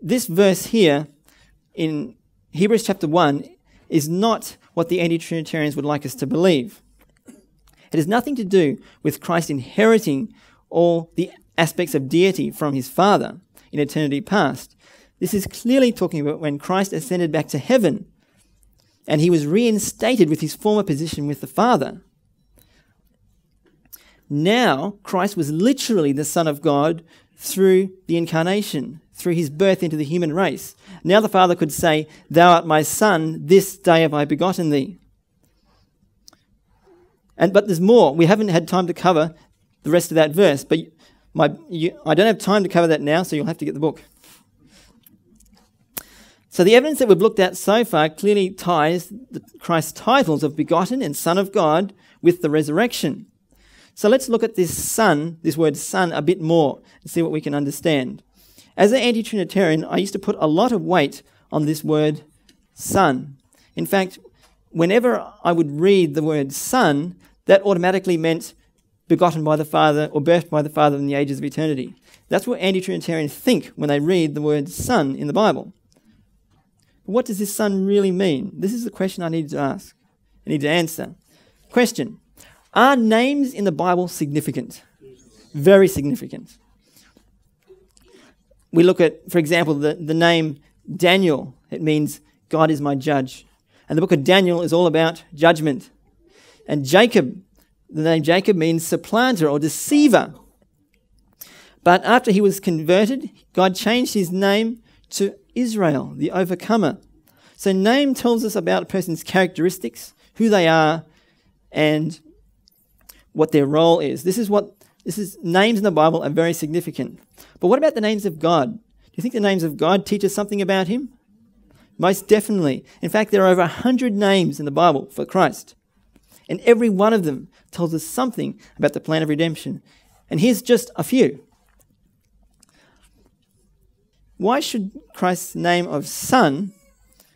this verse here in Hebrews chapter 1 is not what the anti Trinitarians would like us to believe. It has nothing to do with Christ inheriting all the aspects of deity from his Father in eternity past. This is clearly talking about when Christ ascended back to heaven and he was reinstated with his former position with the Father. Now, Christ was literally the Son of God through the incarnation, through his birth into the human race. Now the Father could say, Thou art my Son, this day have I begotten thee. And, but there's more. We haven't had time to cover the rest of that verse, but my, you, I don't have time to cover that now, so you'll have to get the book. So the evidence that we've looked at so far clearly ties Christ's titles of begotten and Son of God with the resurrection. So let's look at this Son, this word Son, a bit more and see what we can understand. As an anti Trinitarian, I used to put a lot of weight on this word Son. In fact, whenever I would read the word Son, that automatically meant begotten by the Father or birthed by the Father in the ages of eternity. That's what anti Trinitarians think when they read the word Son in the Bible. What does this son really mean? This is the question I need to ask. I need to answer. Question Are names in the Bible significant? Very significant. We look at, for example, the, the name Daniel. It means God is my judge. And the book of Daniel is all about judgment. And Jacob, the name Jacob means supplanter or deceiver. But after he was converted, God changed his name to Israel, the overcomer. So, name tells us about a person's characteristics, who they are, and what their role is. This is what this is names in the Bible are very significant. But what about the names of God? Do you think the names of God teach us something about him? Most definitely. In fact, there are over 100 names in the Bible for Christ. And every one of them tells us something about the plan of redemption. And here's just a few. Why should Christ's name of Son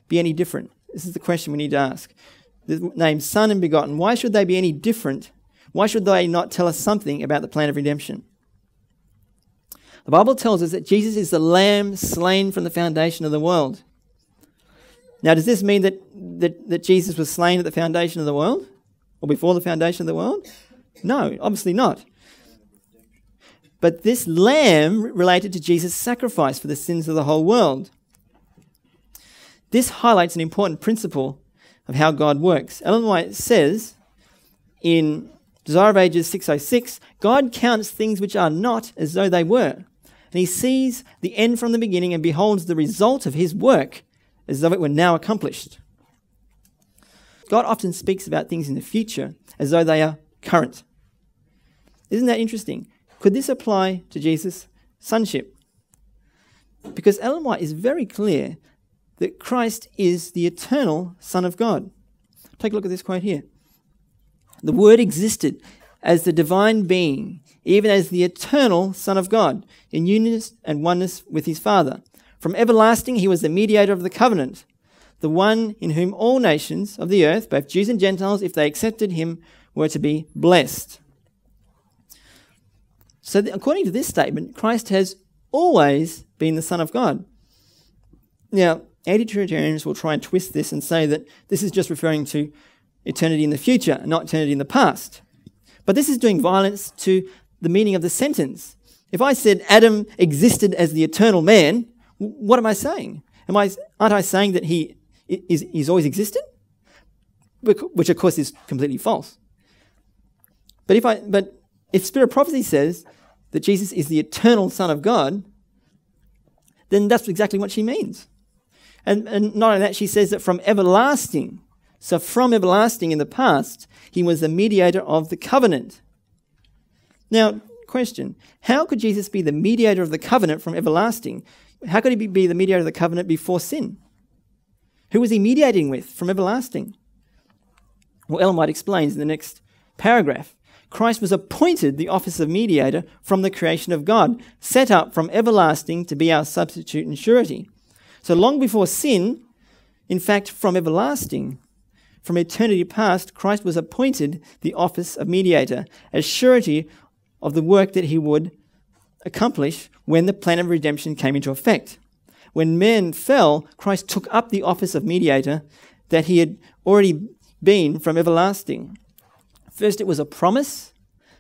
be any different? This is the question we need to ask. The name Son and Begotten, why should they be any different why should they not tell us something about the plan of redemption? The Bible tells us that Jesus is the lamb slain from the foundation of the world. Now, does this mean that, that, that Jesus was slain at the foundation of the world? Or before the foundation of the world? No, obviously not. But this lamb related to Jesus' sacrifice for the sins of the whole world. This highlights an important principle of how God works. Ellen White says in Desire of Ages 606, God counts things which are not as though they were. And he sees the end from the beginning and beholds the result of his work as though it were now accomplished. God often speaks about things in the future as though they are current. Isn't that interesting? Could this apply to Jesus' sonship? Because Ellen White is very clear that Christ is the eternal Son of God. Take a look at this quote here. The Word existed as the divine being, even as the eternal Son of God, in unity and oneness with his Father. From everlasting, he was the mediator of the covenant, the one in whom all nations of the earth, both Jews and Gentiles, if they accepted him, were to be blessed. So, according to this statement, Christ has always been the Son of God. Now, anti Trinitarians will try and twist this and say that this is just referring to eternity in the future, not eternity in the past. But this is doing violence to the meaning of the sentence. If I said Adam existed as the eternal man, what am I saying? Am I, aren't I saying that he is, he's always existed? Which, of course, is completely false. But if, I, but if Spirit Prophecy says that Jesus is the eternal Son of God, then that's exactly what she means. And, and not only that, she says that from everlasting, so from everlasting in the past, he was the mediator of the covenant. Now, question How could Jesus be the mediator of the covenant from everlasting? How could he be the mediator of the covenant before sin? Who was he mediating with from everlasting? Well, Ellen White explains in the next paragraph. Christ was appointed the office of mediator from the creation of God, set up from everlasting to be our substitute and surety. So long before sin, in fact, from everlasting, from eternity past, Christ was appointed the office of mediator as surety of the work that he would accomplish when the plan of redemption came into effect. When men fell, Christ took up the office of mediator that he had already been from everlasting. First, it was a promise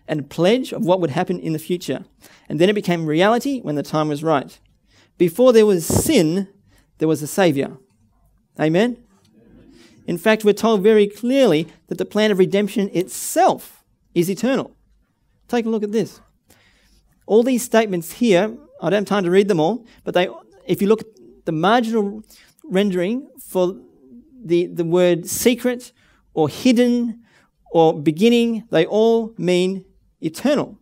and a pledge of what would happen in the future. And then it became reality when the time was right. Before there was sin, there was a Savior. Amen? In fact, we're told very clearly that the plan of redemption itself is eternal. Take a look at this. All these statements here, I don't have time to read them all, but they, if you look at the marginal rendering for the, the word secret or hidden or beginning, they all mean eternal.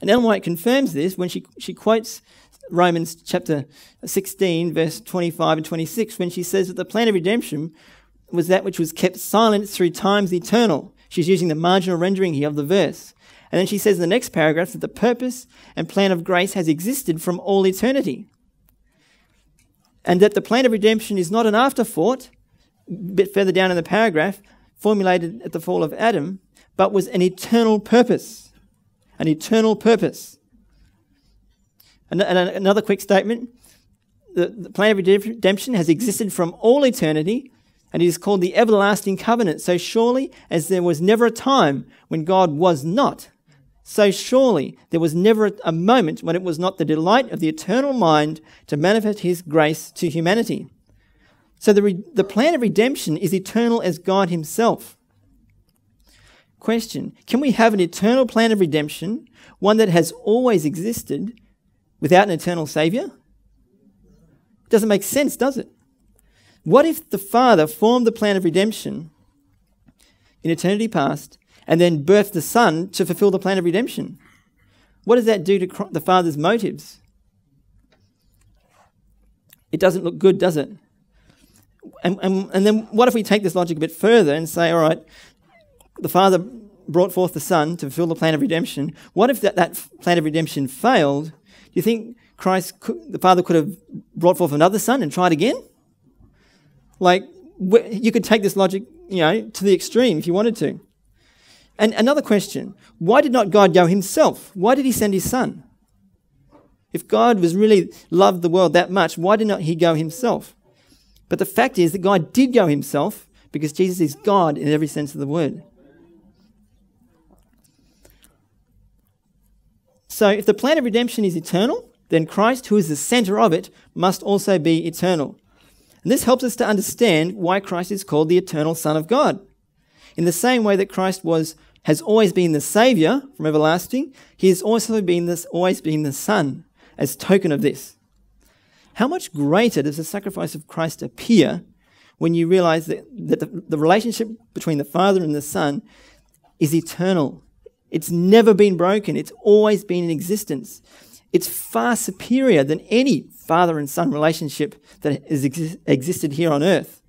And Ellen White confirms this when she, she quotes Romans chapter 16, verse 25 and 26, when she says that the plan of redemption was that which was kept silent through times eternal. She's using the marginal rendering here of the verse. And then she says in the next paragraph that the purpose and plan of grace has existed from all eternity. And that the plan of redemption is not an afterthought, a bit further down in the paragraph, formulated at the fall of Adam, but was an eternal purpose. An eternal purpose. And another quick statement the, the plan of redemption has existed from all eternity, and it is called the everlasting covenant. So surely as there was never a time when God was not, so surely there was never a moment when it was not the delight of the eternal mind to manifest his grace to humanity. So the, the plan of redemption is eternal as God himself. Question Can we have an eternal plan of redemption, one that has always existed, without an eternal Saviour? It doesn't make sense, does it? What if the Father formed the plan of redemption in eternity past and then birthed the Son to fulfill the plan of redemption? What does that do to the Father's motives? It doesn't look good, does it? And, and, and then what if we take this logic a bit further and say, all right, the Father brought forth the Son to fulfill the plan of redemption. What if that, that plan of redemption failed? Do you think Christ, could, the Father could have brought forth another Son and tried again? Like, you could take this logic, you know, to the extreme if you wanted to. And another question why did not God go himself? Why did he send his Son? If God was really loved the world that much, why did not he go himself? But the fact is that God did go himself because Jesus is God in every sense of the word. So, if the plan of redemption is eternal, then Christ, who is the center of it, must also be eternal. And this helps us to understand why Christ is called the eternal Son of God. In the same way that Christ was, has always been the Savior from everlasting, he has also been this, always been the Son as token of this. How much greater does the sacrifice of Christ appear when you realize that, that the, the relationship between the Father and the Son is eternal it's never been broken. It's always been in existence. It's far superior than any father and son relationship that has ex- existed here on earth.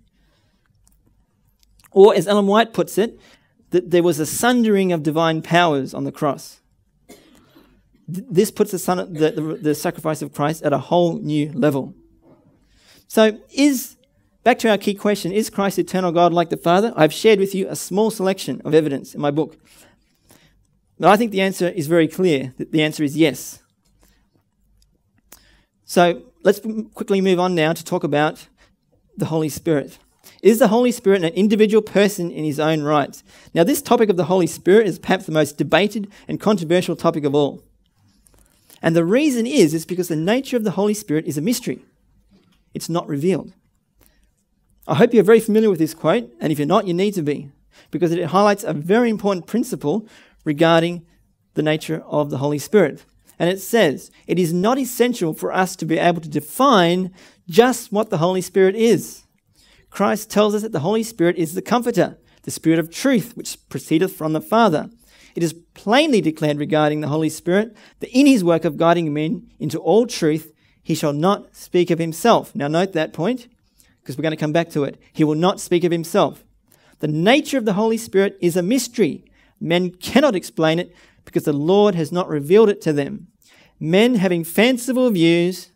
Or, as Ellen White puts it, that there was a sundering of divine powers on the cross. this puts the, son, the, the, the sacrifice of Christ at a whole new level. So, is back to our key question: Is Christ eternal God like the Father? I've shared with you a small selection of evidence in my book but I think the answer is very clear. that The answer is yes. So let's quickly move on now to talk about the Holy Spirit. Is the Holy Spirit an individual person in his own right? Now, this topic of the Holy Spirit is perhaps the most debated and controversial topic of all. And the reason is, is because the nature of the Holy Spirit is a mystery. It's not revealed. I hope you're very familiar with this quote, and if you're not, you need to be, because it highlights a very important principle regarding the nature of the Holy Spirit. And it says, it is not essential for us to be able to define just what the Holy Spirit is. Christ tells us that the Holy Spirit is the Comforter, the Spirit of truth, which proceedeth from the Father. It is plainly declared regarding the Holy Spirit that in his work of guiding men into all truth, he shall not speak of himself. Now, note that point, because we're going to come back to it. He will not speak of himself. The nature of the Holy Spirit is a mystery. Men cannot explain it because the Lord has not revealed it to them. Men having fanciful views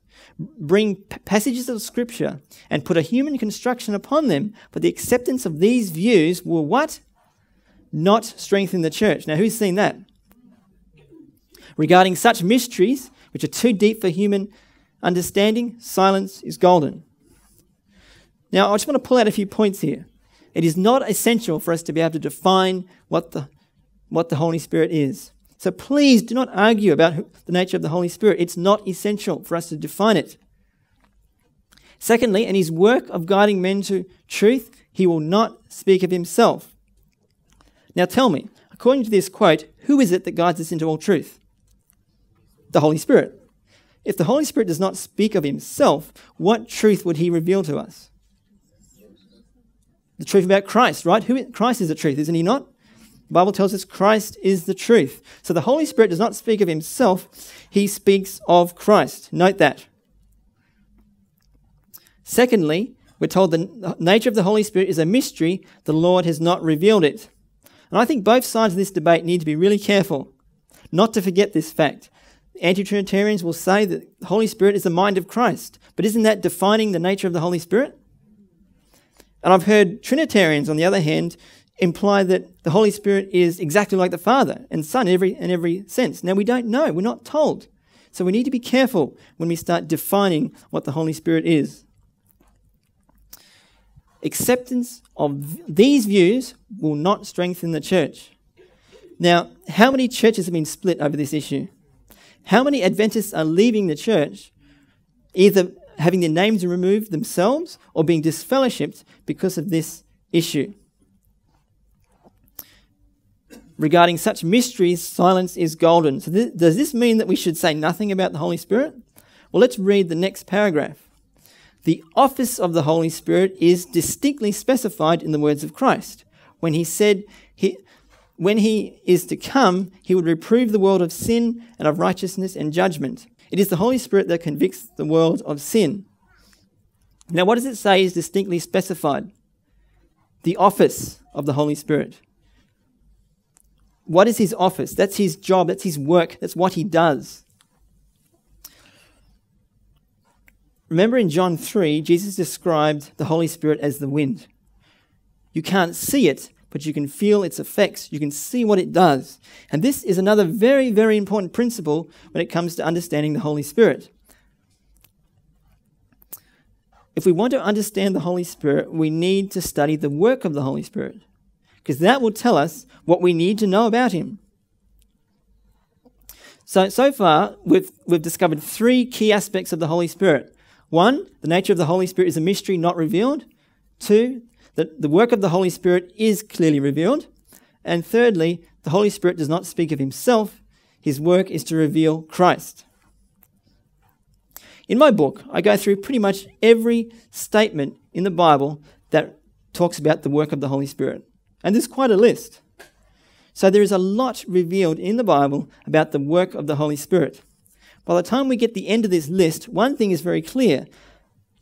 bring passages of scripture and put a human construction upon them, but the acceptance of these views will what? Not strengthen the church. Now, who's seen that? Regarding such mysteries, which are too deep for human understanding, silence is golden. Now, I just want to pull out a few points here. It is not essential for us to be able to define what the what the Holy Spirit is. So please do not argue about the nature of the Holy Spirit. It's not essential for us to define it. Secondly, in his work of guiding men to truth, he will not speak of himself. Now tell me, according to this quote, who is it that guides us into all truth? The Holy Spirit. If the Holy Spirit does not speak of himself, what truth would he reveal to us? The truth about Christ, right? Who, Christ is the truth, isn't he not? The Bible tells us Christ is the truth. So the Holy Spirit does not speak of himself, he speaks of Christ. Note that. Secondly, we're told the nature of the Holy Spirit is a mystery, the Lord has not revealed it. And I think both sides of this debate need to be really careful not to forget this fact. Anti Trinitarians will say that the Holy Spirit is the mind of Christ, but isn't that defining the nature of the Holy Spirit? And I've heard Trinitarians, on the other hand, imply that the Holy Spirit is exactly like the Father and Son in every, in every sense. Now, we don't know. We're not told. So we need to be careful when we start defining what the Holy Spirit is. Acceptance of these views will not strengthen the church. Now, how many churches have been split over this issue? How many Adventists are leaving the church, either having their names removed themselves or being disfellowshipped because of this issue? Regarding such mysteries, silence is golden. So, th- does this mean that we should say nothing about the Holy Spirit? Well, let's read the next paragraph. The office of the Holy Spirit is distinctly specified in the words of Christ when he said, he, When he is to come, he would reprove the world of sin and of righteousness and judgment. It is the Holy Spirit that convicts the world of sin. Now, what does it say is distinctly specified? The office of the Holy Spirit. What is his office? That's his job, that's his work, that's what he does. Remember in John 3, Jesus described the Holy Spirit as the wind. You can't see it, but you can feel its effects. You can see what it does. And this is another very, very important principle when it comes to understanding the Holy Spirit. If we want to understand the Holy Spirit, we need to study the work of the Holy Spirit, because that will tell us what we need to know about Him. So, so far, we've, we've discovered three key aspects of the Holy Spirit one, the nature of the Holy Spirit is a mystery not revealed. Two, that the work of the Holy Spirit is clearly revealed. And thirdly, the Holy Spirit does not speak of himself, his work is to reveal Christ. In my book, I go through pretty much every statement in the Bible that talks about the work of the Holy Spirit. And there's quite a list. So there is a lot revealed in the Bible about the work of the Holy Spirit. By the time we get the end of this list, one thing is very clear.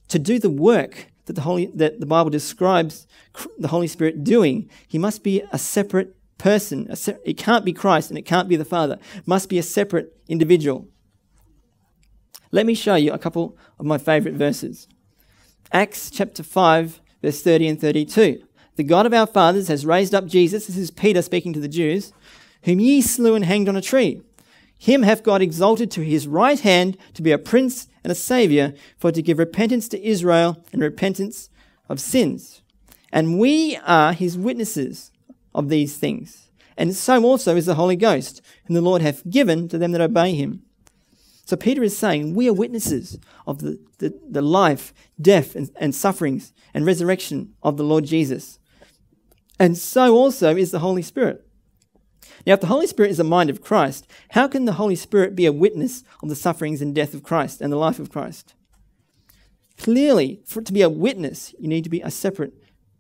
To do the work that the, Holy, that the Bible describes the Holy Spirit doing, he must be a separate person. A se- it can't be Christ and it can't be the Father. It must be a separate individual. Let me show you a couple of my favorite verses. Acts chapter 5, verse 30 and 32. The God of our fathers has raised up Jesus, this is Peter speaking to the Jews, whom ye slew and hanged on a tree. Him hath God exalted to his right hand to be a prince and a saviour, for to give repentance to Israel and repentance of sins. And we are his witnesses of these things. And so also is the Holy Ghost, whom the Lord hath given to them that obey him. So Peter is saying we are witnesses of the, the, the life, death, and, and sufferings and resurrection of the Lord Jesus. And so also is the Holy Spirit. Now, if the Holy Spirit is the mind of Christ, how can the Holy Spirit be a witness of the sufferings and death of Christ and the life of Christ? Clearly, for it to be a witness, you need to be a separate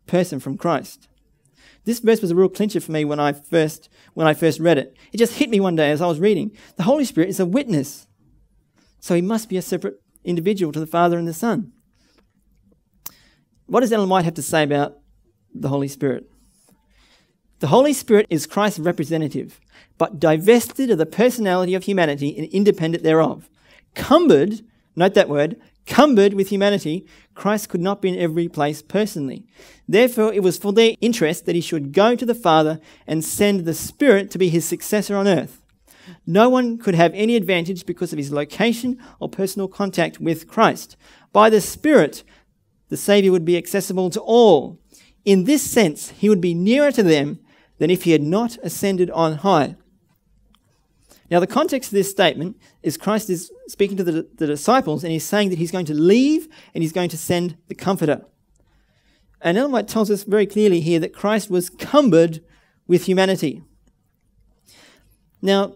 person from Christ. This verse was a real clincher for me when I first when I first read it. It just hit me one day as I was reading. The Holy Spirit is a witness. So he must be a separate individual to the Father and the Son. What does Ellen White have to say about the Holy Spirit? The Holy Spirit is Christ's representative, but divested of the personality of humanity and independent thereof. Cumbered, note that word, cumbered with humanity, Christ could not be in every place personally. Therefore, it was for their interest that he should go to the Father and send the Spirit to be his successor on earth. No one could have any advantage because of his location or personal contact with Christ. By the Spirit, the Saviour would be accessible to all. In this sense, he would be nearer to them than if he had not ascended on high. Now, the context of this statement is Christ is speaking to the, the, disciples and he's saying that he's going to leave and he's going to send the Comforter. And Ellen White tells us very clearly here that Christ was cumbered with humanity. Now,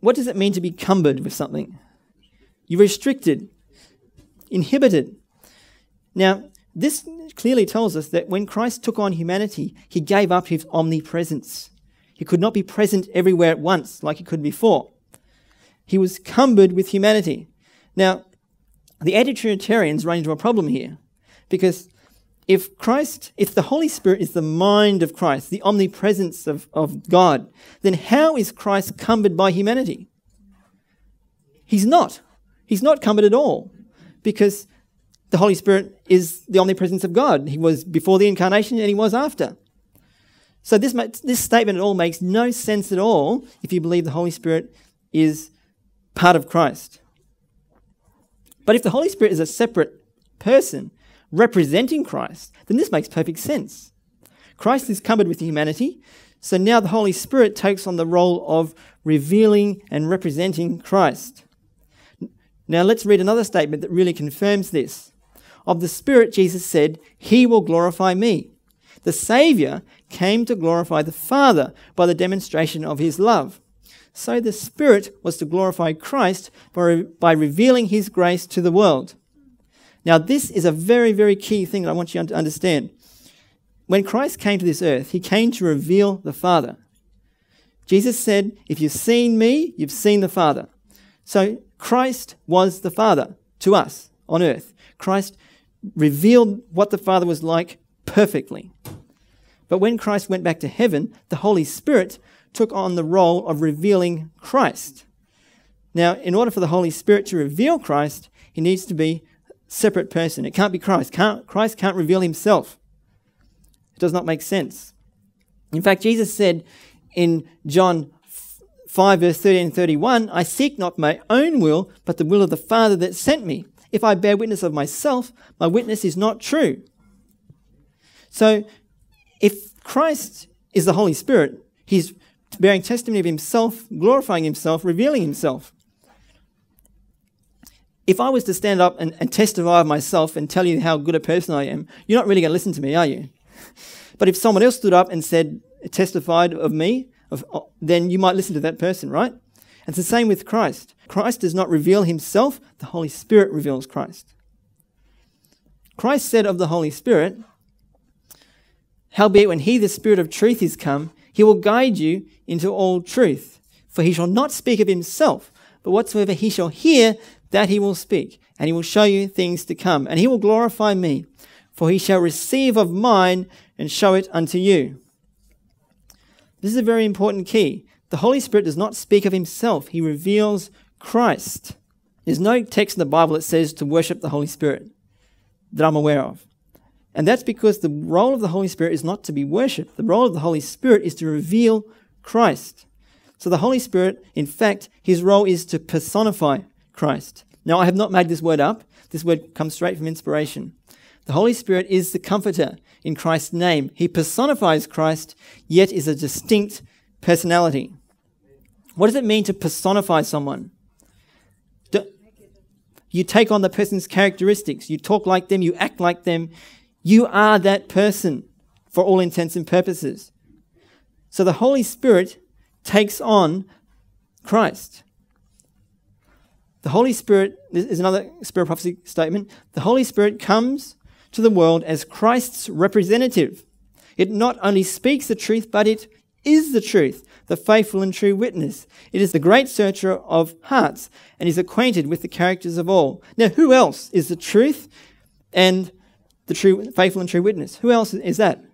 what does it mean to be cumbered with something? You're restricted, inhibited. Now, this clearly tells us that when Christ took on humanity, he gave up his omnipresence. He could not be present everywhere at once like he could before. He was cumbered with humanity. Now, the anti Trinitarians run into a problem here because if Christ, if the Holy Spirit is the mind of Christ, the omnipresence of, of God, then how is Christ cumbered by humanity? He's not. He's not cumbered at all because the Holy Spirit is the omnipresence of God. He was before the incarnation and he was after. So this, this statement at all makes no sense at all if you believe the Holy Spirit is part of Christ But if the Holy Spirit is a separate person representing Christ, then this makes perfect sense. Christ is covered with humanity, so now the Holy Spirit takes on the role of revealing and representing Christ. Now let's read another statement that really confirms this. Of the Spirit, Jesus said, He will glorify me. The Saviour came to glorify the Father by the demonstration of His love. So the Spirit was to glorify Christ by, by revealing His grace to the world. Now, this is a very, very key thing that I want you to understand. When Christ came to this earth, He came to reveal the Father. Jesus said, If you've seen me, you've seen the Father. So Christ was the Father to us on earth. Christ revealed what the Father was like perfectly. But when Christ went back to heaven, the Holy Spirit took on the role of revealing Christ. Now, in order for the Holy Spirit to reveal Christ, he needs to be a separate person. It can't be Christ. Can't, Christ can't reveal himself. It does not make sense. In fact, Jesus said in John 5, verse 30 and 31, I seek not my own will, but the will of the Father that sent me. If I bear witness of myself, my witness is not true. So, if Christ is the Holy Spirit, he's bearing testimony of himself, glorifying himself, revealing himself. If I was to stand up and, and testify of myself and tell you how good a person I am, you're not really going to listen to me, are you? But if someone else stood up and said, testified of me, of, then you might listen to that person, right? It's the same with Christ. Christ does not reveal himself, the Holy Spirit reveals Christ. Christ said of the Holy Spirit, Howbeit, when he, the Spirit of truth, is come, he will guide you into all truth. For he shall not speak of himself, but whatsoever he shall hear, that he will speak. And he will show you things to come. And he will glorify me, for he shall receive of mine and show it unto you. This is a very important key. The Holy Spirit does not speak of himself, he reveals Christ. There's no text in the Bible that says to worship the Holy Spirit that I'm aware of. And that's because the role of the Holy Spirit is not to be worshipped. The role of the Holy Spirit is to reveal Christ. So the Holy Spirit, in fact, his role is to personify Christ. Now, I have not made this word up. This word comes straight from inspiration. The Holy Spirit is the comforter in Christ's name. He personifies Christ, yet is a distinct personality. What does it mean to personify someone? Do, you take on the person's characteristics. You talk like them. You act like them. You are that person for all intents and purposes. So the Holy Spirit takes on Christ. The Holy Spirit, this is another spirit prophecy statement. The Holy Spirit comes to the world as Christ's representative. It not only speaks the truth, but it is the truth, the faithful and true witness. It is the great searcher of hearts and is acquainted with the characters of all. Now, who else is the truth and the true, faithful and true witness. Who else is that?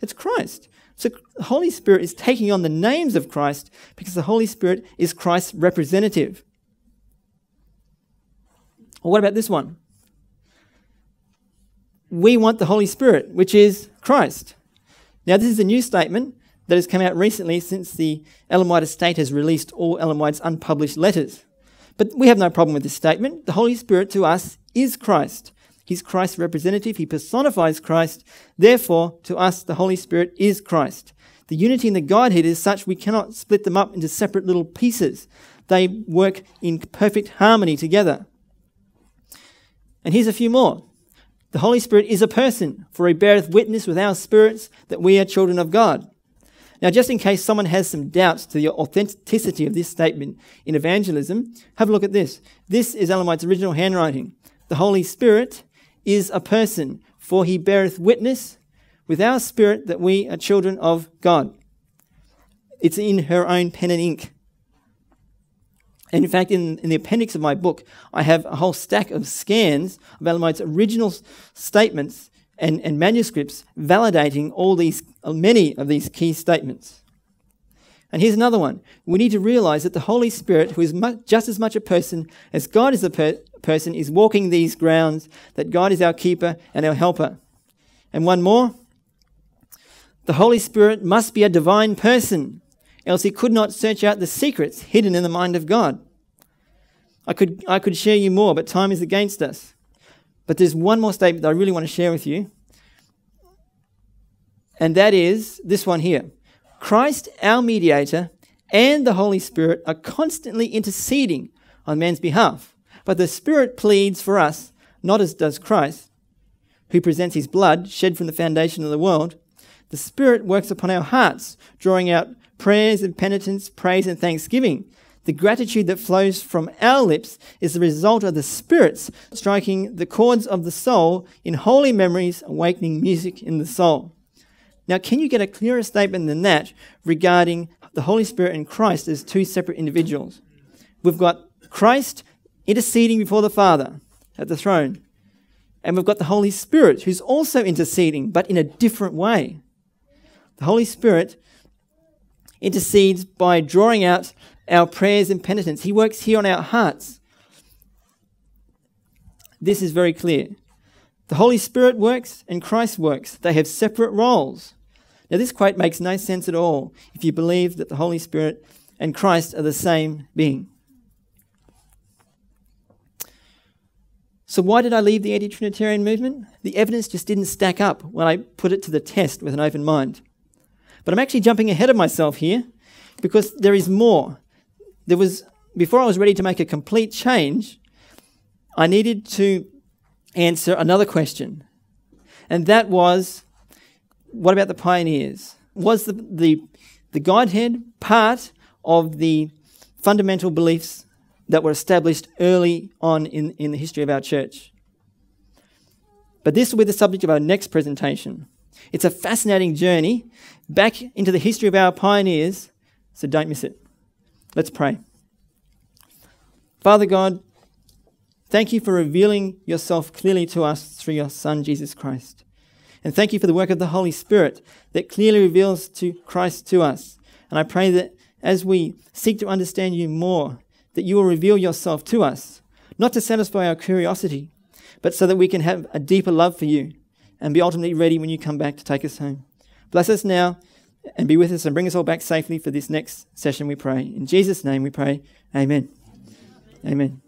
It's Christ. So the Holy Spirit is taking on the names of Christ because the Holy Spirit is Christ's representative. Well, what about this one? We want the Holy Spirit, which is Christ. Now, this is a new statement that has come out recently since the Ellen White estate has released all Ellen White's unpublished letters. But we have no problem with this statement. The Holy Spirit to us is Christ. He's Christ's representative. He personifies Christ. Therefore, to us, the Holy Spirit is Christ. The unity in the Godhead is such we cannot split them up into separate little pieces. They work in perfect harmony together. And here's a few more. The Holy Spirit is a person, for he beareth witness with our spirits that we are children of God. Now, just in case someone has some doubts to the authenticity of this statement in evangelism, have a look at this. This is Ellen White's original handwriting. The Holy Spirit is a person, for he beareth witness with our spirit that we are children of God. It's in her own pen and ink. And in fact, in, in the appendix of my book, I have a whole stack of scans of Ellen White's original statements and, and manuscripts validating all these, many of these key statements. And here's another one. We need to realize that the Holy Spirit, who is just as much a person as God is a per- person, is walking these grounds, that God is our keeper and our helper. And one more. The Holy Spirit must be a divine person, else he could not search out the secrets hidden in the mind of God. I could, I could share you more, but time is against us. But there's one more statement that I really want to share with you. And that is this one here Christ, our mediator, and the Holy Spirit are constantly interceding on man's behalf. But the Spirit pleads for us, not as does Christ, who presents his blood shed from the foundation of the world. The Spirit works upon our hearts, drawing out prayers of penitence, praise, and thanksgiving. The gratitude that flows from our lips is the result of the Spirit's striking the chords of the soul in holy memories, awakening music in the soul. Now, can you get a clearer statement than that regarding the Holy Spirit and Christ as two separate individuals? We've got Christ interceding before the Father at the throne, and we've got the Holy Spirit who's also interceding, but in a different way. The Holy Spirit intercedes by drawing out our prayers and penitence. He works here on our hearts. This is very clear. The Holy Spirit works and Christ works. They have separate roles. Now, this quote makes no sense at all if you believe that the Holy Spirit and Christ are the same being. So, why did I leave the anti Trinitarian movement? The evidence just didn't stack up when I put it to the test with an open mind. But I'm actually jumping ahead of myself here because there is more. There was, before I was ready to make a complete change, I needed to answer another question. And that was what about the pioneers? Was the, the, the Godhead part of the fundamental beliefs that were established early on in, in the history of our church? But this will be the subject of our next presentation. It's a fascinating journey back into the history of our pioneers, so don't miss it. Let's pray. Father God, Thank you for revealing yourself clearly to us through your Son, Jesus Christ. And thank you for the work of the Holy Spirit that clearly reveals to Christ to us. And I pray that as we seek to understand you more, that you will reveal yourself to us, not to satisfy our curiosity, but so that we can have a deeper love for you and be ultimately ready when you come back to take us home. Bless us now and be with us and bring us all back safely for this next session, we pray. In Jesus' name we pray. Amen. Amen.